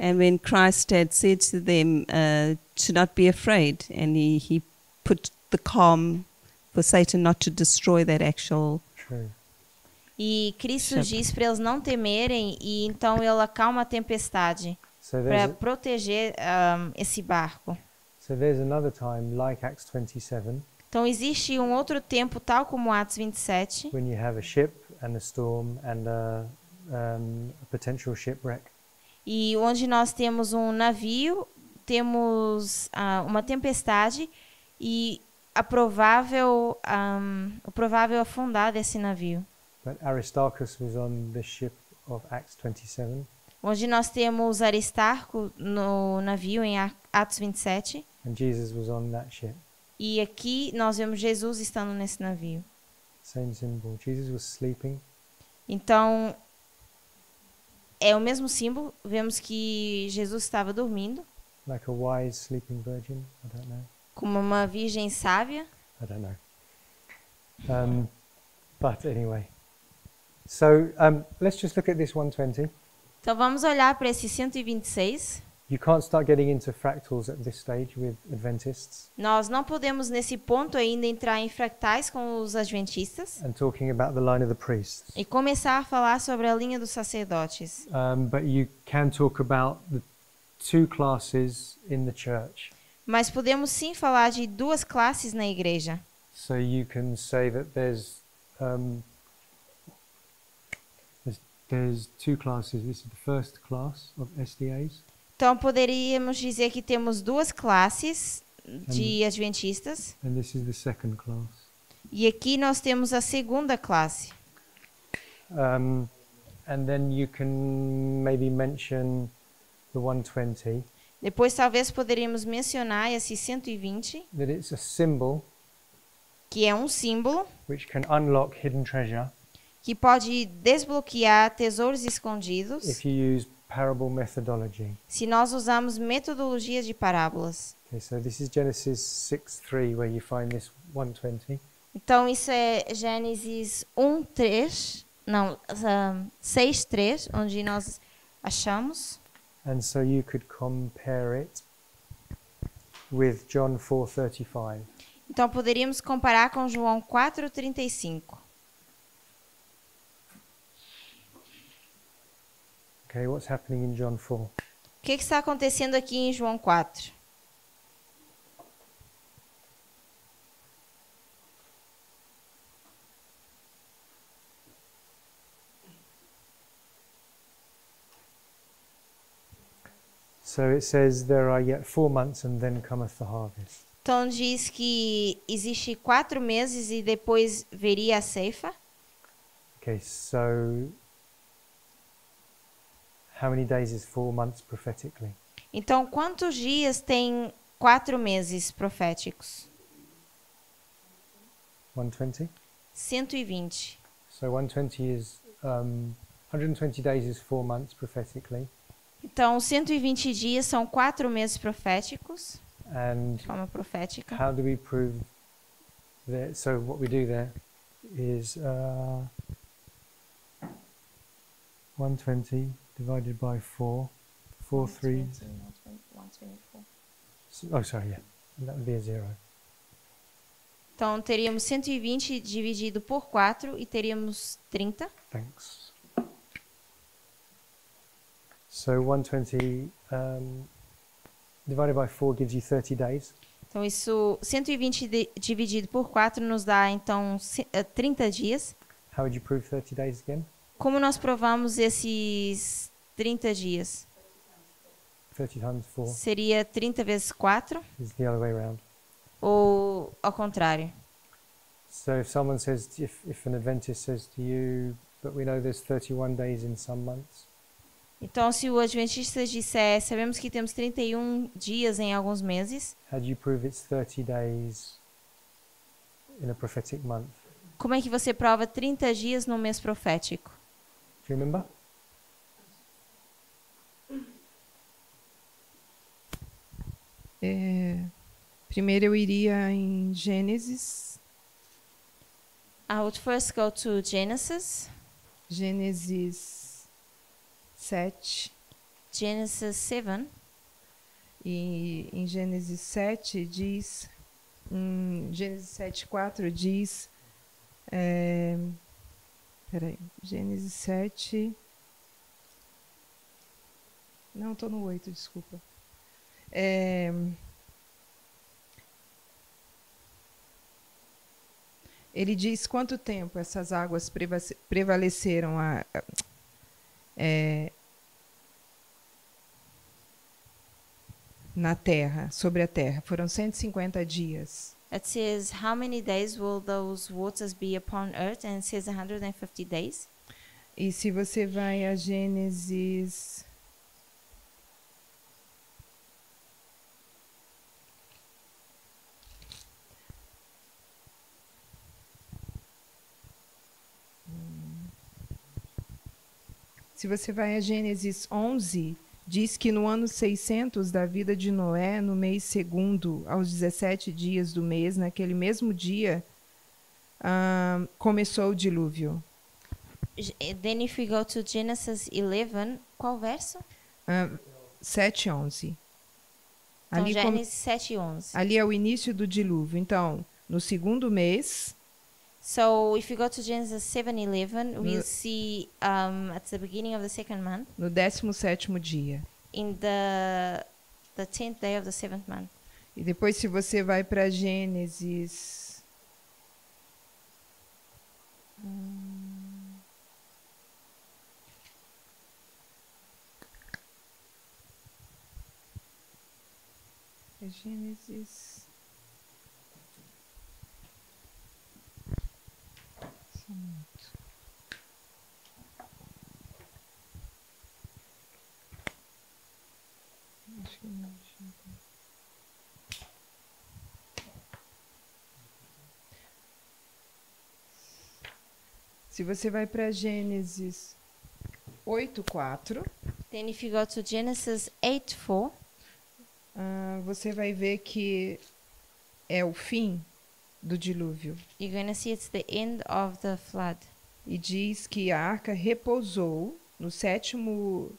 And when Christ had said to them uh, to not be afraid, and he, he put the calm for Satan not to destroy that actual. True. E Cristo diz para eles não temerem e então ele acalma a tempestade So para there's proteger ahm, esse barco. so there's another time like Acts 27 Então existe um outro tempo tal como Atos 27, when you have a ship and a storm and a, um, a potential shipwreck. e onde nós temos um navio, temos ah, uma tempestade e a provável, ahm, o provável afundar desse navio. But Aristarchus was on the ship of Acts 27 Onde nós temos Aristarco no navio em Atos 27 and Jesus was on that ship. e aqui nós vemos Jesus estando nesse navio. Same symbol. Jesus was sleeping. Então é o mesmo símbolo, vemos que Jesus estava dormindo like a wise sleeping virgin. I don't know. como uma virgem sábia. I don't know. Um, but anyway, so um, let's just look at this 120. Então vamos olhar para esse 126. You can't start getting into fractals at this stage with Adventists Nós não podemos nesse ponto ainda entrar em fractais com os adventistas and talking about the line of the priests. e começar a falar sobre a linha dos sacerdotes. Um, but you can talk about the two classes in the church. Mas podemos sim falar de duas classes na igreja. So you can say that there's um, there's, there's two classes. This is the first class of SDAs, Então poderíamos dizer que temos duas classes de adventistas and this is the second class. e aqui nós temos a segunda classe. Um, and then you can maybe mention the 120 Depois talvez poderíamos mencionar esse 120, that it's a symbol que é um símbolo which can unlock hidden treasure que pode desbloquear tesouros escondidos if you use parable methodology. se nós usamos metodologias de parábolas. Okay, so this is Genesis 6 3, where you find this 120. Então, isso é Gênesis 1, 3, não, ah, 6, 3, onde nós achamos. And so you could compare it with John 4:35. Então, poderíamos comparar com João 4, Okay, what's happening in John 4? O que, que está acontecendo aqui em João 4? So it says there are yet 4 months and then cometh the harvest. Então, diz que existe quatro meses e depois veria a ceifa. Okay, so how many days is 4 months prophetically? Então, quantos dias tem quatro meses proféticos? 120? 120. So 120 is um, 120 days is 4 months prophetically. Então, 120 dias são quatro meses proféticos, And de forma profética. how do we prove that? So what we do there is uh, 120 divided by 4, 4, 3. s- Oh, sorry, yeah. That would be a zero. Então, teríamos 120 dividido por 4 e teríamos 30. Thanks. So 120 um, divided by 4 gives you 30 days. Então, isso, 120 de- dividido por 4 nos dá, então, ci- eh, 30 dias. How would you prove 30 days again? Como nós provamos esses 30 dias? 30 times 4 Seria 30 vezes 4 is the other way around. ou ao contrário? So if someone says, if, if an Adventist says to you, but we know there's 31 days in some months, Então, se o Adventista disser, sabemos que temos 31 dias em alguns meses, how do you prove it's 30 days in a prophetic month? como é que você prova 30 dias no mês profético? You remember? É, primeiro eu iria em Gênesis, I would first go to Genesis, Gênesis 7. Genesis 7. E em Gênesis 7 diz, em Gênesis 7, 4 diz, é, peraí, Gênesis 7, não, estou no 8, desculpa. É, ele diz quanto tempo essas águas preva- prevaleceram a- é, na terra, sobre a terra. Foram 150 dias. It says, How many days will those waters be upon earth? And it says 150 days. E se você vai a Gênesis. Se você vai a Gênesis 11, diz que no ano 600 da vida de Noé, no mês segundo, aos 17 dias do mês, naquele mesmo dia, ah, começou o dilúvio. Eh, Then, if we go to Genesis 11, qual verso? Ah, 7, 11. Então, Ali, com- Gênesis 7 11. ali é o início do dilúvio. Então, no segundo mês, So, if you go to Genesis 7 11, we'll No- see um, at the beginning of the second month, no 17º dia. in the the 10th day of the seventh month. E depois, se você vai para Gênesis. Hum. É Gênesis. Minuto. Acho que não. deixa eu ver. Se você vai para Gênesis 8, 4, Then if you go to Genesis 8 4, ah, você vai ver que é o fim do dilúvio. you're to see it's the end of the flood. E diz que a arca repousou no sétimo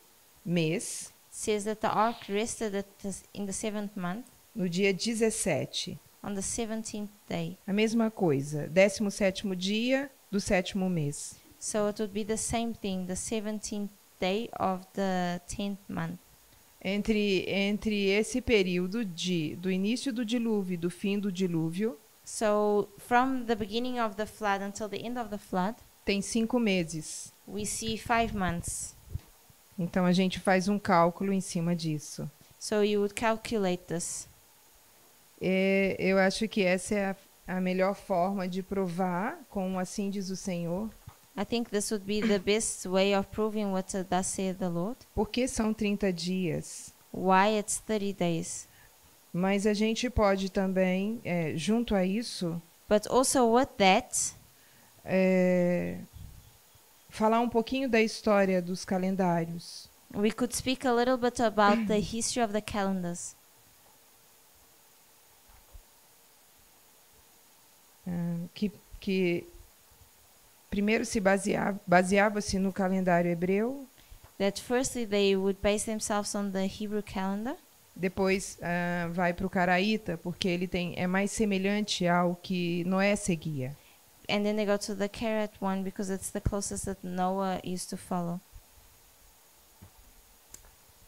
mês, It says that the ark rested at the, in the seventh month no dia 17. on the 17th day. A mesma coisa, décimo sétimo dia do sétimo mês. So it would be the same thing, the 17th day of the 10th month. Entre, entre esse período de, do início do dilúvio e do fim do dilúvio, So from the beginning of the flood until the end of the flood, tem cinco meses. we see five months. Então a gente faz um cálculo em cima disso. So you would calculate this. É, eu acho que essa é a, a melhor forma de provar, como assim diz o Senhor, I think this would be the best way of proving what thus saith the Lord. porque são 30 dias. Why it's 30 days. Mas a gente pode também, é, junto a isso, But also with that, é, falar um pouquinho da história dos calendários. we could speak a little bit about the history of the calendars. ah, que, que primeiro se baseava, baseava-se no calendário hebreu, That firstly they would base themselves on the Hebrew calendar. Depois ah, vai para o caraíta, porque ele tem, é mais semelhante ao que Noé seguia. And then they go to the one because it's the closest that Noah used to follow.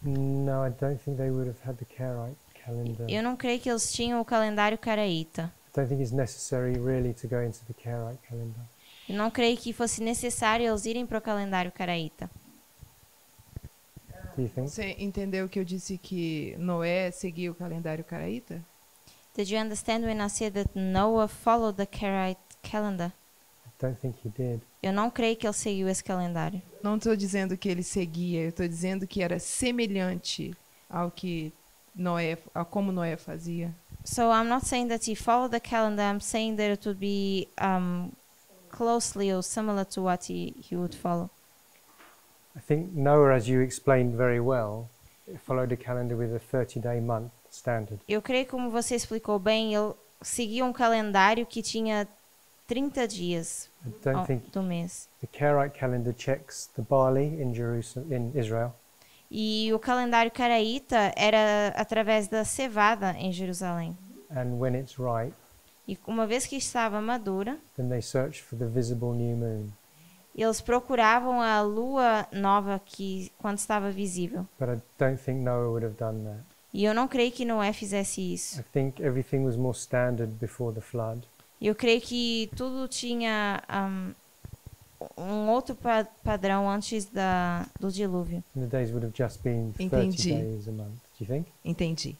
No, I don't think they would have had the Karaite calendar. Eu não creio que eles tinham o calendário caraíta. I don't think it's necessary really to go into the calendar. Eu não creio que fosse necessário eles irem para o calendário caraíta. Você entendeu que eu disse que Noé seguia o calendário caraíta? Did you understand when I said that Noah followed the Karaite calendar? I don't think he did. Eu não creio que ele seguiu esse calendário. Não estou dizendo que ele seguia, eu estou dizendo que era semelhante ao que Noé, a como Noé fazia. So I'm not saying that he followed the calendar. I'm saying that it would be um, closely or similar to what he, he would follow. I think Noah, as you explained very well, followed a calendar with a 30-day month standard. Eu creio como você explicou bem, ele seguia um calendário que tinha 30 dias ao- do mês. the Karaite calendar checks the barley in Jerusalem, in Israel, E o calendário caraíta era através da cevada em Jerusalém. and when it's ripe, E uma vez que estava madura, then they search for the visible new moon. Eles procuravam a lua nova que quando estava visível. But I don't think Noah would have done that. E eu não creio que Noé fizesse isso. I think everything was more standard before the flood. Eu creio que tudo tinha um, um outro pa- padrão antes da, do dilúvio. And the days would have just been 30 Entendi. days a month. Do you think? Entendi.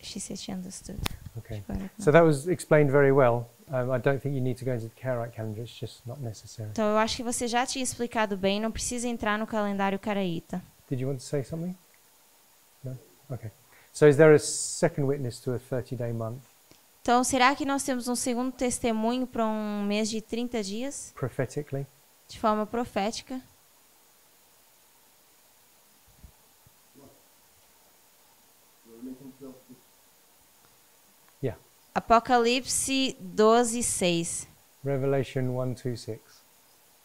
She said she understood. Okay. So that was explained very well. I don't think you need to go into the Karaite calendar. It's just not necessary. Então eu acho que você já tinha explicado bem, não precisa entrar no calendário caraíta. Did you want to say something? No? Okay. So is there a second witness to a 30-day month Então, será que nós temos um segundo testemunho para um mês de 30 dias, prophetically? de forma profética? Yeah. Apocalipse 12, 6. Revelation 1, 2, 6.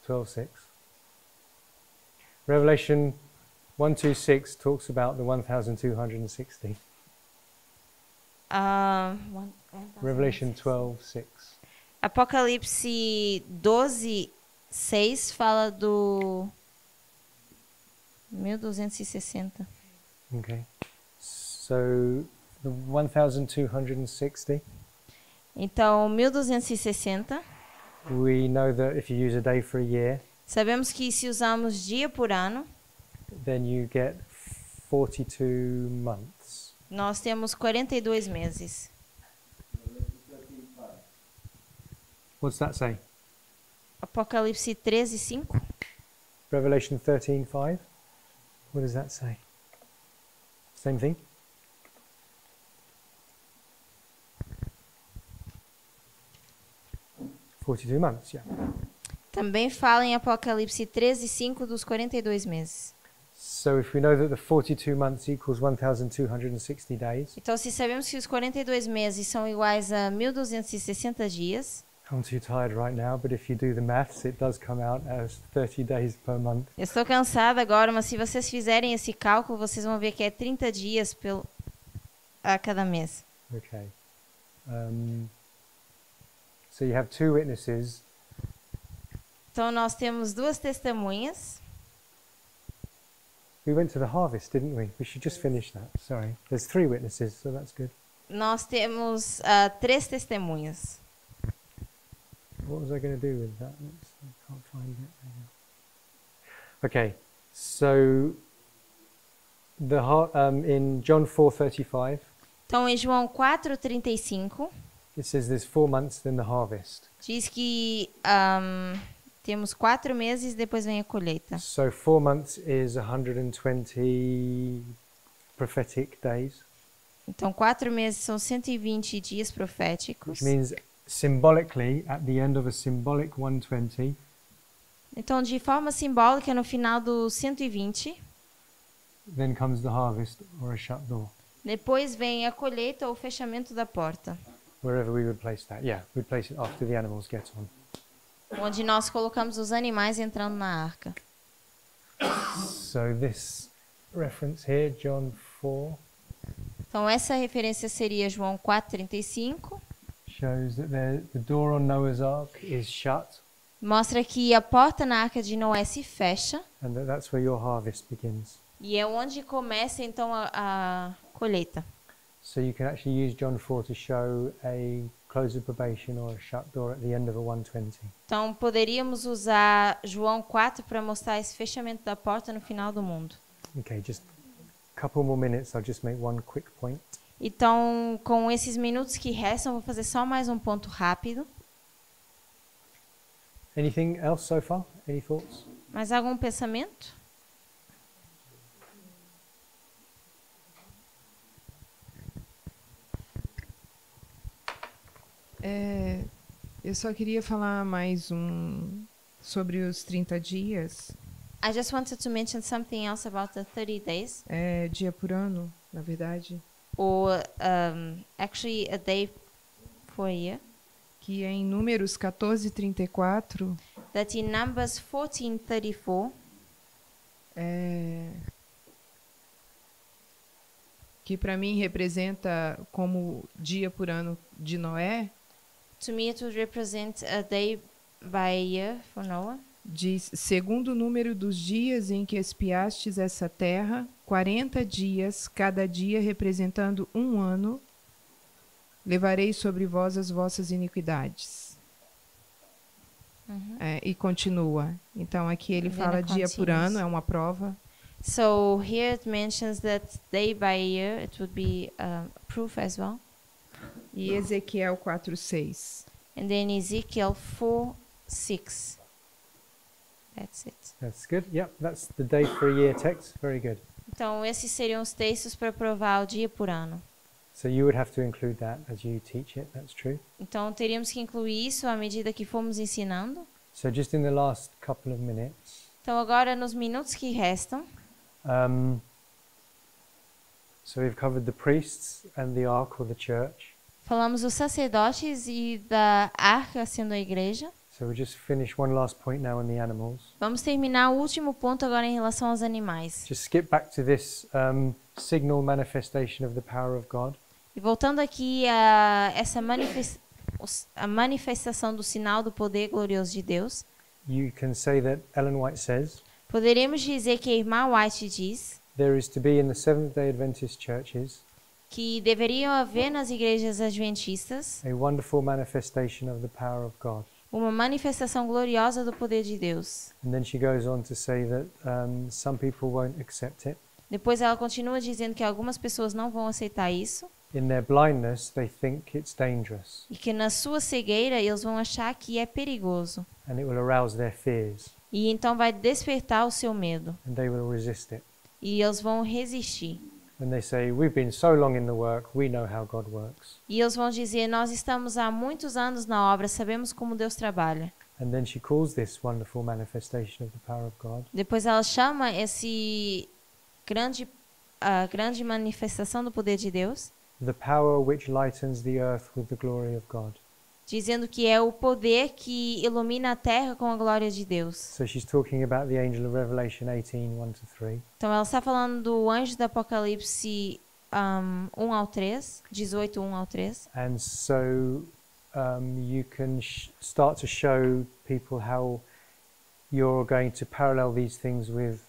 12, 6. Revelation 1, 2, 6 talks about the 1,260. Ah, one- Revelation 12, 6. Apocalipse 12, 6 fala do 1260. Okay. So the 1,260, Então, 1260, we know that if you use a day for a year, sabemos que se usamos dia por ano, then you get 42 months. nós temos 42 meses. What's that say? Apocalipse 13, 5. Revelation 13, 5? What does that say? Same thing? Forty-two months, yeah. Também fala em Apocalipse 13, 5 dos 42 meses. So if we know that the 42 months equals 1,260 days, Então, se sabemos que os 42 meses são iguais a 1260 dias, I'm too tired right now, but if you do the maths, it does come out as 30 days per month. eu estou cansada agora, mas se vocês fizerem esse cálculo, vocês vão ver que é 30 dias pelo, a cada mês. Okay. Um, so you have two witnesses. Então, nós temos duas testemunhas. We went to the harvest, didn't we? We should just finish that. Sorry. There's three witnesses, so that's good. Nós temos ah, três testemunhas. What was I going to do with that? I can't find it. Okay, so the har- um, in John 4:35 Então, em João 4,35, it says there's four months then the harvest. diz que ahm, temos quatro meses depois vem a colheita. So four months is 120 prophetic days, Então, quatro meses são 120 dias proféticos. which means symbolically at the end of a symbolic 120 Então, de forma simbólica, no final do 120, then comes the harvest or a shut door. depois vem a colheita ou o fechamento da porta, Wherever we would place that. Yeah, we'd place it after the animals get on. onde nós colocamos os animais entrando na arca. So this reference here, John 4, Então, essa referência seria João 4,35. shows that the, the door on Noah's Ark is shut Mostra que a porta na arca de Noé se fecha and that that's where your harvest begins. e é onde começa então a, a colheita. So you can actually use John 4 to show a close of probation or a shut door at the end of a 120. Então poderíamos usar João 4 para mostrar esse fechamento da porta no final do mundo. Okay, just a couple more minutes. I'll just make one quick point. Então, com esses minutos que restam, vou fazer só mais um ponto rápido. Anything else so far? Any thoughts? Mais algum pensamento? É, eu só queria falar mais um sobre os 30 dias, I just wanted to mention something else about the 30 days, é, dia por ano, na verdade, or um, actually a day for a year. que é em Números 14, 34, That in Numbers 14:34, é, que para mim representa como dia por ano de Noé, to me it would represent a day by a year for Noah. diz: segundo o número dos dias em que espiastes essa terra, 40 dias, cada dia representando um ano, levarei sobre vós as vossas iniquidades. É, e continua. Então aqui ele fala dia por ano, é uma prova. So here it mentions that day by year it would be um, proof as well. E Ezequiel 4:6. And then Ezekiel 4 6. That's it. That's good. Yep, that's the day for a year text. Very good. Então, esses seriam os textos para provar o dia por ano. So you would have to include that as you teach it. That's true. Então, teríamos que incluir isso à medida que formos ensinando. So just in the last couple of minutes, Então, agora, nos minutos que restam, um, so we've covered the priests and the ark or the church. Falamos dos sacerdotes e da arca sendo a igreja. So we'll just finish one last point now on the animals. Vamos terminar o último ponto agora em relação aos animais. Just skip back to this um, signal manifestation of the power of God. E voltando aqui a essa manifes- os- a manifestação do sinal do poder glorioso de Deus, You can say that Ellen White says poderíamos dizer que a irmã White diz there is to be in the Seventh day Adventist churches que deveriam haver nas igrejas adventistas a wonderful manifestation of the power of God. uma manifestação gloriosa do poder de Deus. And then she goes on to say that um, some people won't accept it. Depois ela continua dizendo que algumas pessoas não vão aceitar isso In their blindness, they think it's dangerous e que na sua cegueira eles vão achar que é perigoso. and it will arouse their fears E então vai despertar o seu medo and they will resist it. e eles vão resistir. And they say, We've been so long in the work, we know how God works. E eles vão dizer: Nós estamos há muitos anos na obra, sabemos como Deus trabalha. And then she calls this wonderful manifestation of the power of God Depois ela chama esse grande a grande manifestação do poder de Deus, the power which lightens the earth with the glory of God. Dizendo que é o poder que ilumina a terra com a glória de Deus. So she's talking about the angel of Revelation 18 1 to 3. Então ela está falando do anjo do Apocalipse um, 1 ao 3, 18, 1 ao 3. And so um, you can start to show people how you're going to parallel these things with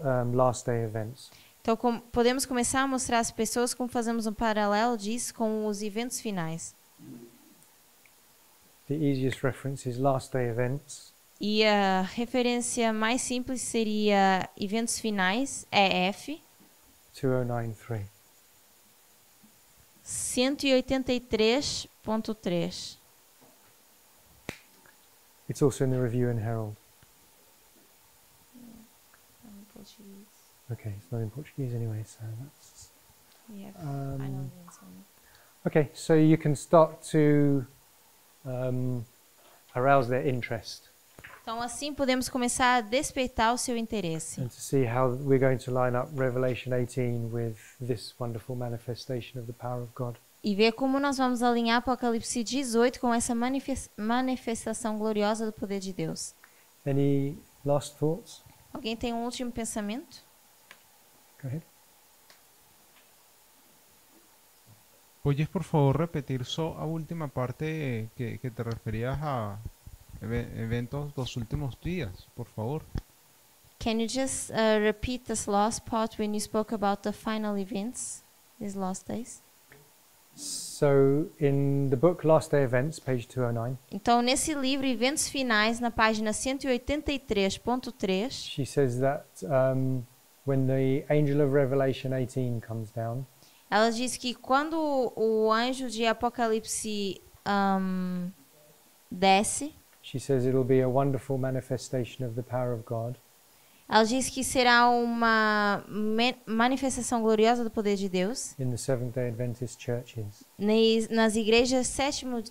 um, last day events. Então com- podemos começar a mostrar às pessoas como fazemos um paralelo disso com os eventos finais. The easiest reference is last day events, E a referência mais simples seria eventos finais, EF 2093. 183.3. It's also in the Review and Herald. Okay, it's not in Portuguese anyway, so that's. Yeah, Um, okay, so you can start to um, arouse their interest Então assim podemos começar a despertar o seu interesse. and to see how we're going to line up Revelation 18 with this wonderful manifestation of the power of God. E ver como nós vamos alinhar Apocalipse 18 com essa manifes- manifestação gloriosa do poder de Deus. Any last thoughts? Alguém tem um último pensamento? Go ahead. ¿Puedes por favor repetir só a última parte que, que te referías a eve- eventos dos últimos días, por favor? Can you just uh, repeat this last part when you spoke about the final events, these last days? So, in the book Last Day Events, page 209, Então, nesse livro, Eventos Finais, na página 183.3, she says that um, when the angel of Revelation 18 comes down, ela diz que quando o anjo de Apocalipse um, desce, she says it'll be a wonderful manifestation of the power of God. ela diz que será uma manifestação gloriosa do poder de Deus in the day Adventist churches. nas, nas igrejas sétimo,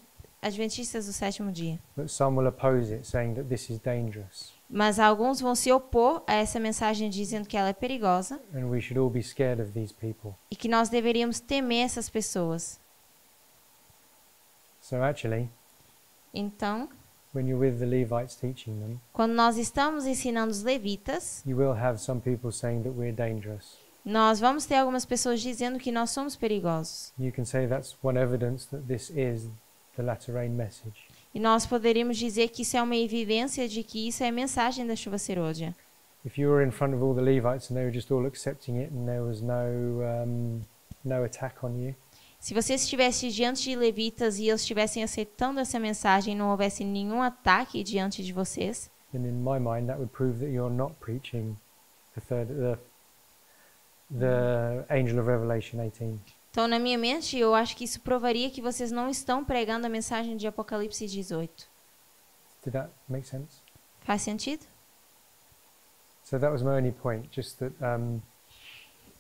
adventistas do sétimo dia. But some will oppose it, saying that this is dangerous Mas alguns vão se opor a essa mensagem dizendo que ela é perigosa and we should all be scared of these people. e que nós deveríamos temer essas pessoas. So, actually, Então, when you're with the Levites teaching them, quando nós estamos ensinando os levitas, you will have some people saying that we're dangerous. nós vamos ter algumas pessoas dizendo que nós somos perigosos. You can say that's one evidence that this is the latter rain message. E nós poderíamos dizer que isso é uma evidência de que isso é a mensagem da chuva serôdia. If you were in front of all the Levites and they were just all accepting it and there was no um, no attack on you, Se você estivesse diante de levitas e eles estivessem aceitando essa mensagem e não houvesse nenhum ataque diante de vocês, then in my mind that would prove that you're not preaching the third the the angel of Revelation 18. Então na minha mente eu acho que isso provaria que vocês não estão pregando a mensagem de Apocalipse 18. Did that make sense? Faz sentido? So that was my only point, just that um,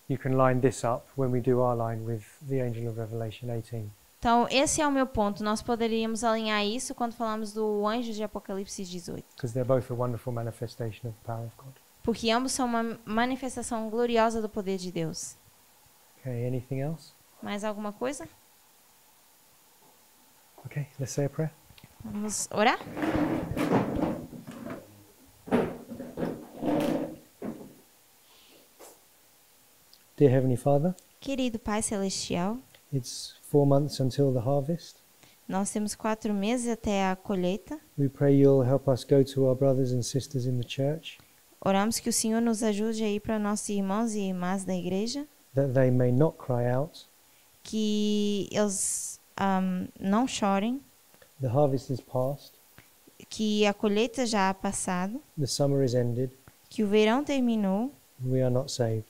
you can line this up when we do our line with the angel of Revelation 18. Então esse é o meu ponto. Nós poderíamos alinhar isso quando falamos do anjo de Apocalipse 18. Because they're both a wonderful manifestation of the power of God. Porque ambos são uma manifestação gloriosa do poder de Deus. Okay, anything else? Mais alguma coisa? Okay, let's say a prayer. Vamos orar? Dear Heavenly Father, Querido Pai Celestial, it's four months until the harvest. nós temos quatro meses até a colheita. We pray you'll help us go to our brothers and sisters in the church, Oramos que o Senhor nos ajude a ir para nossos irmãos e irmãs da igreja, that they may not cry out. Que eles ahm, não chorem, The harvest is past, que a colheita já ha passado, the summer is ended, que o verão terminou we are not saved.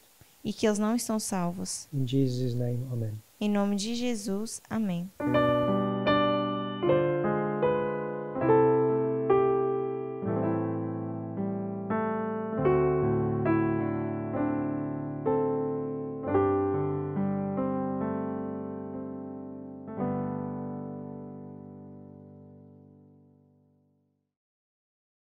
e que eles não estão salvos. In Jesus' name, Amen. Em nome de Jesus, amém.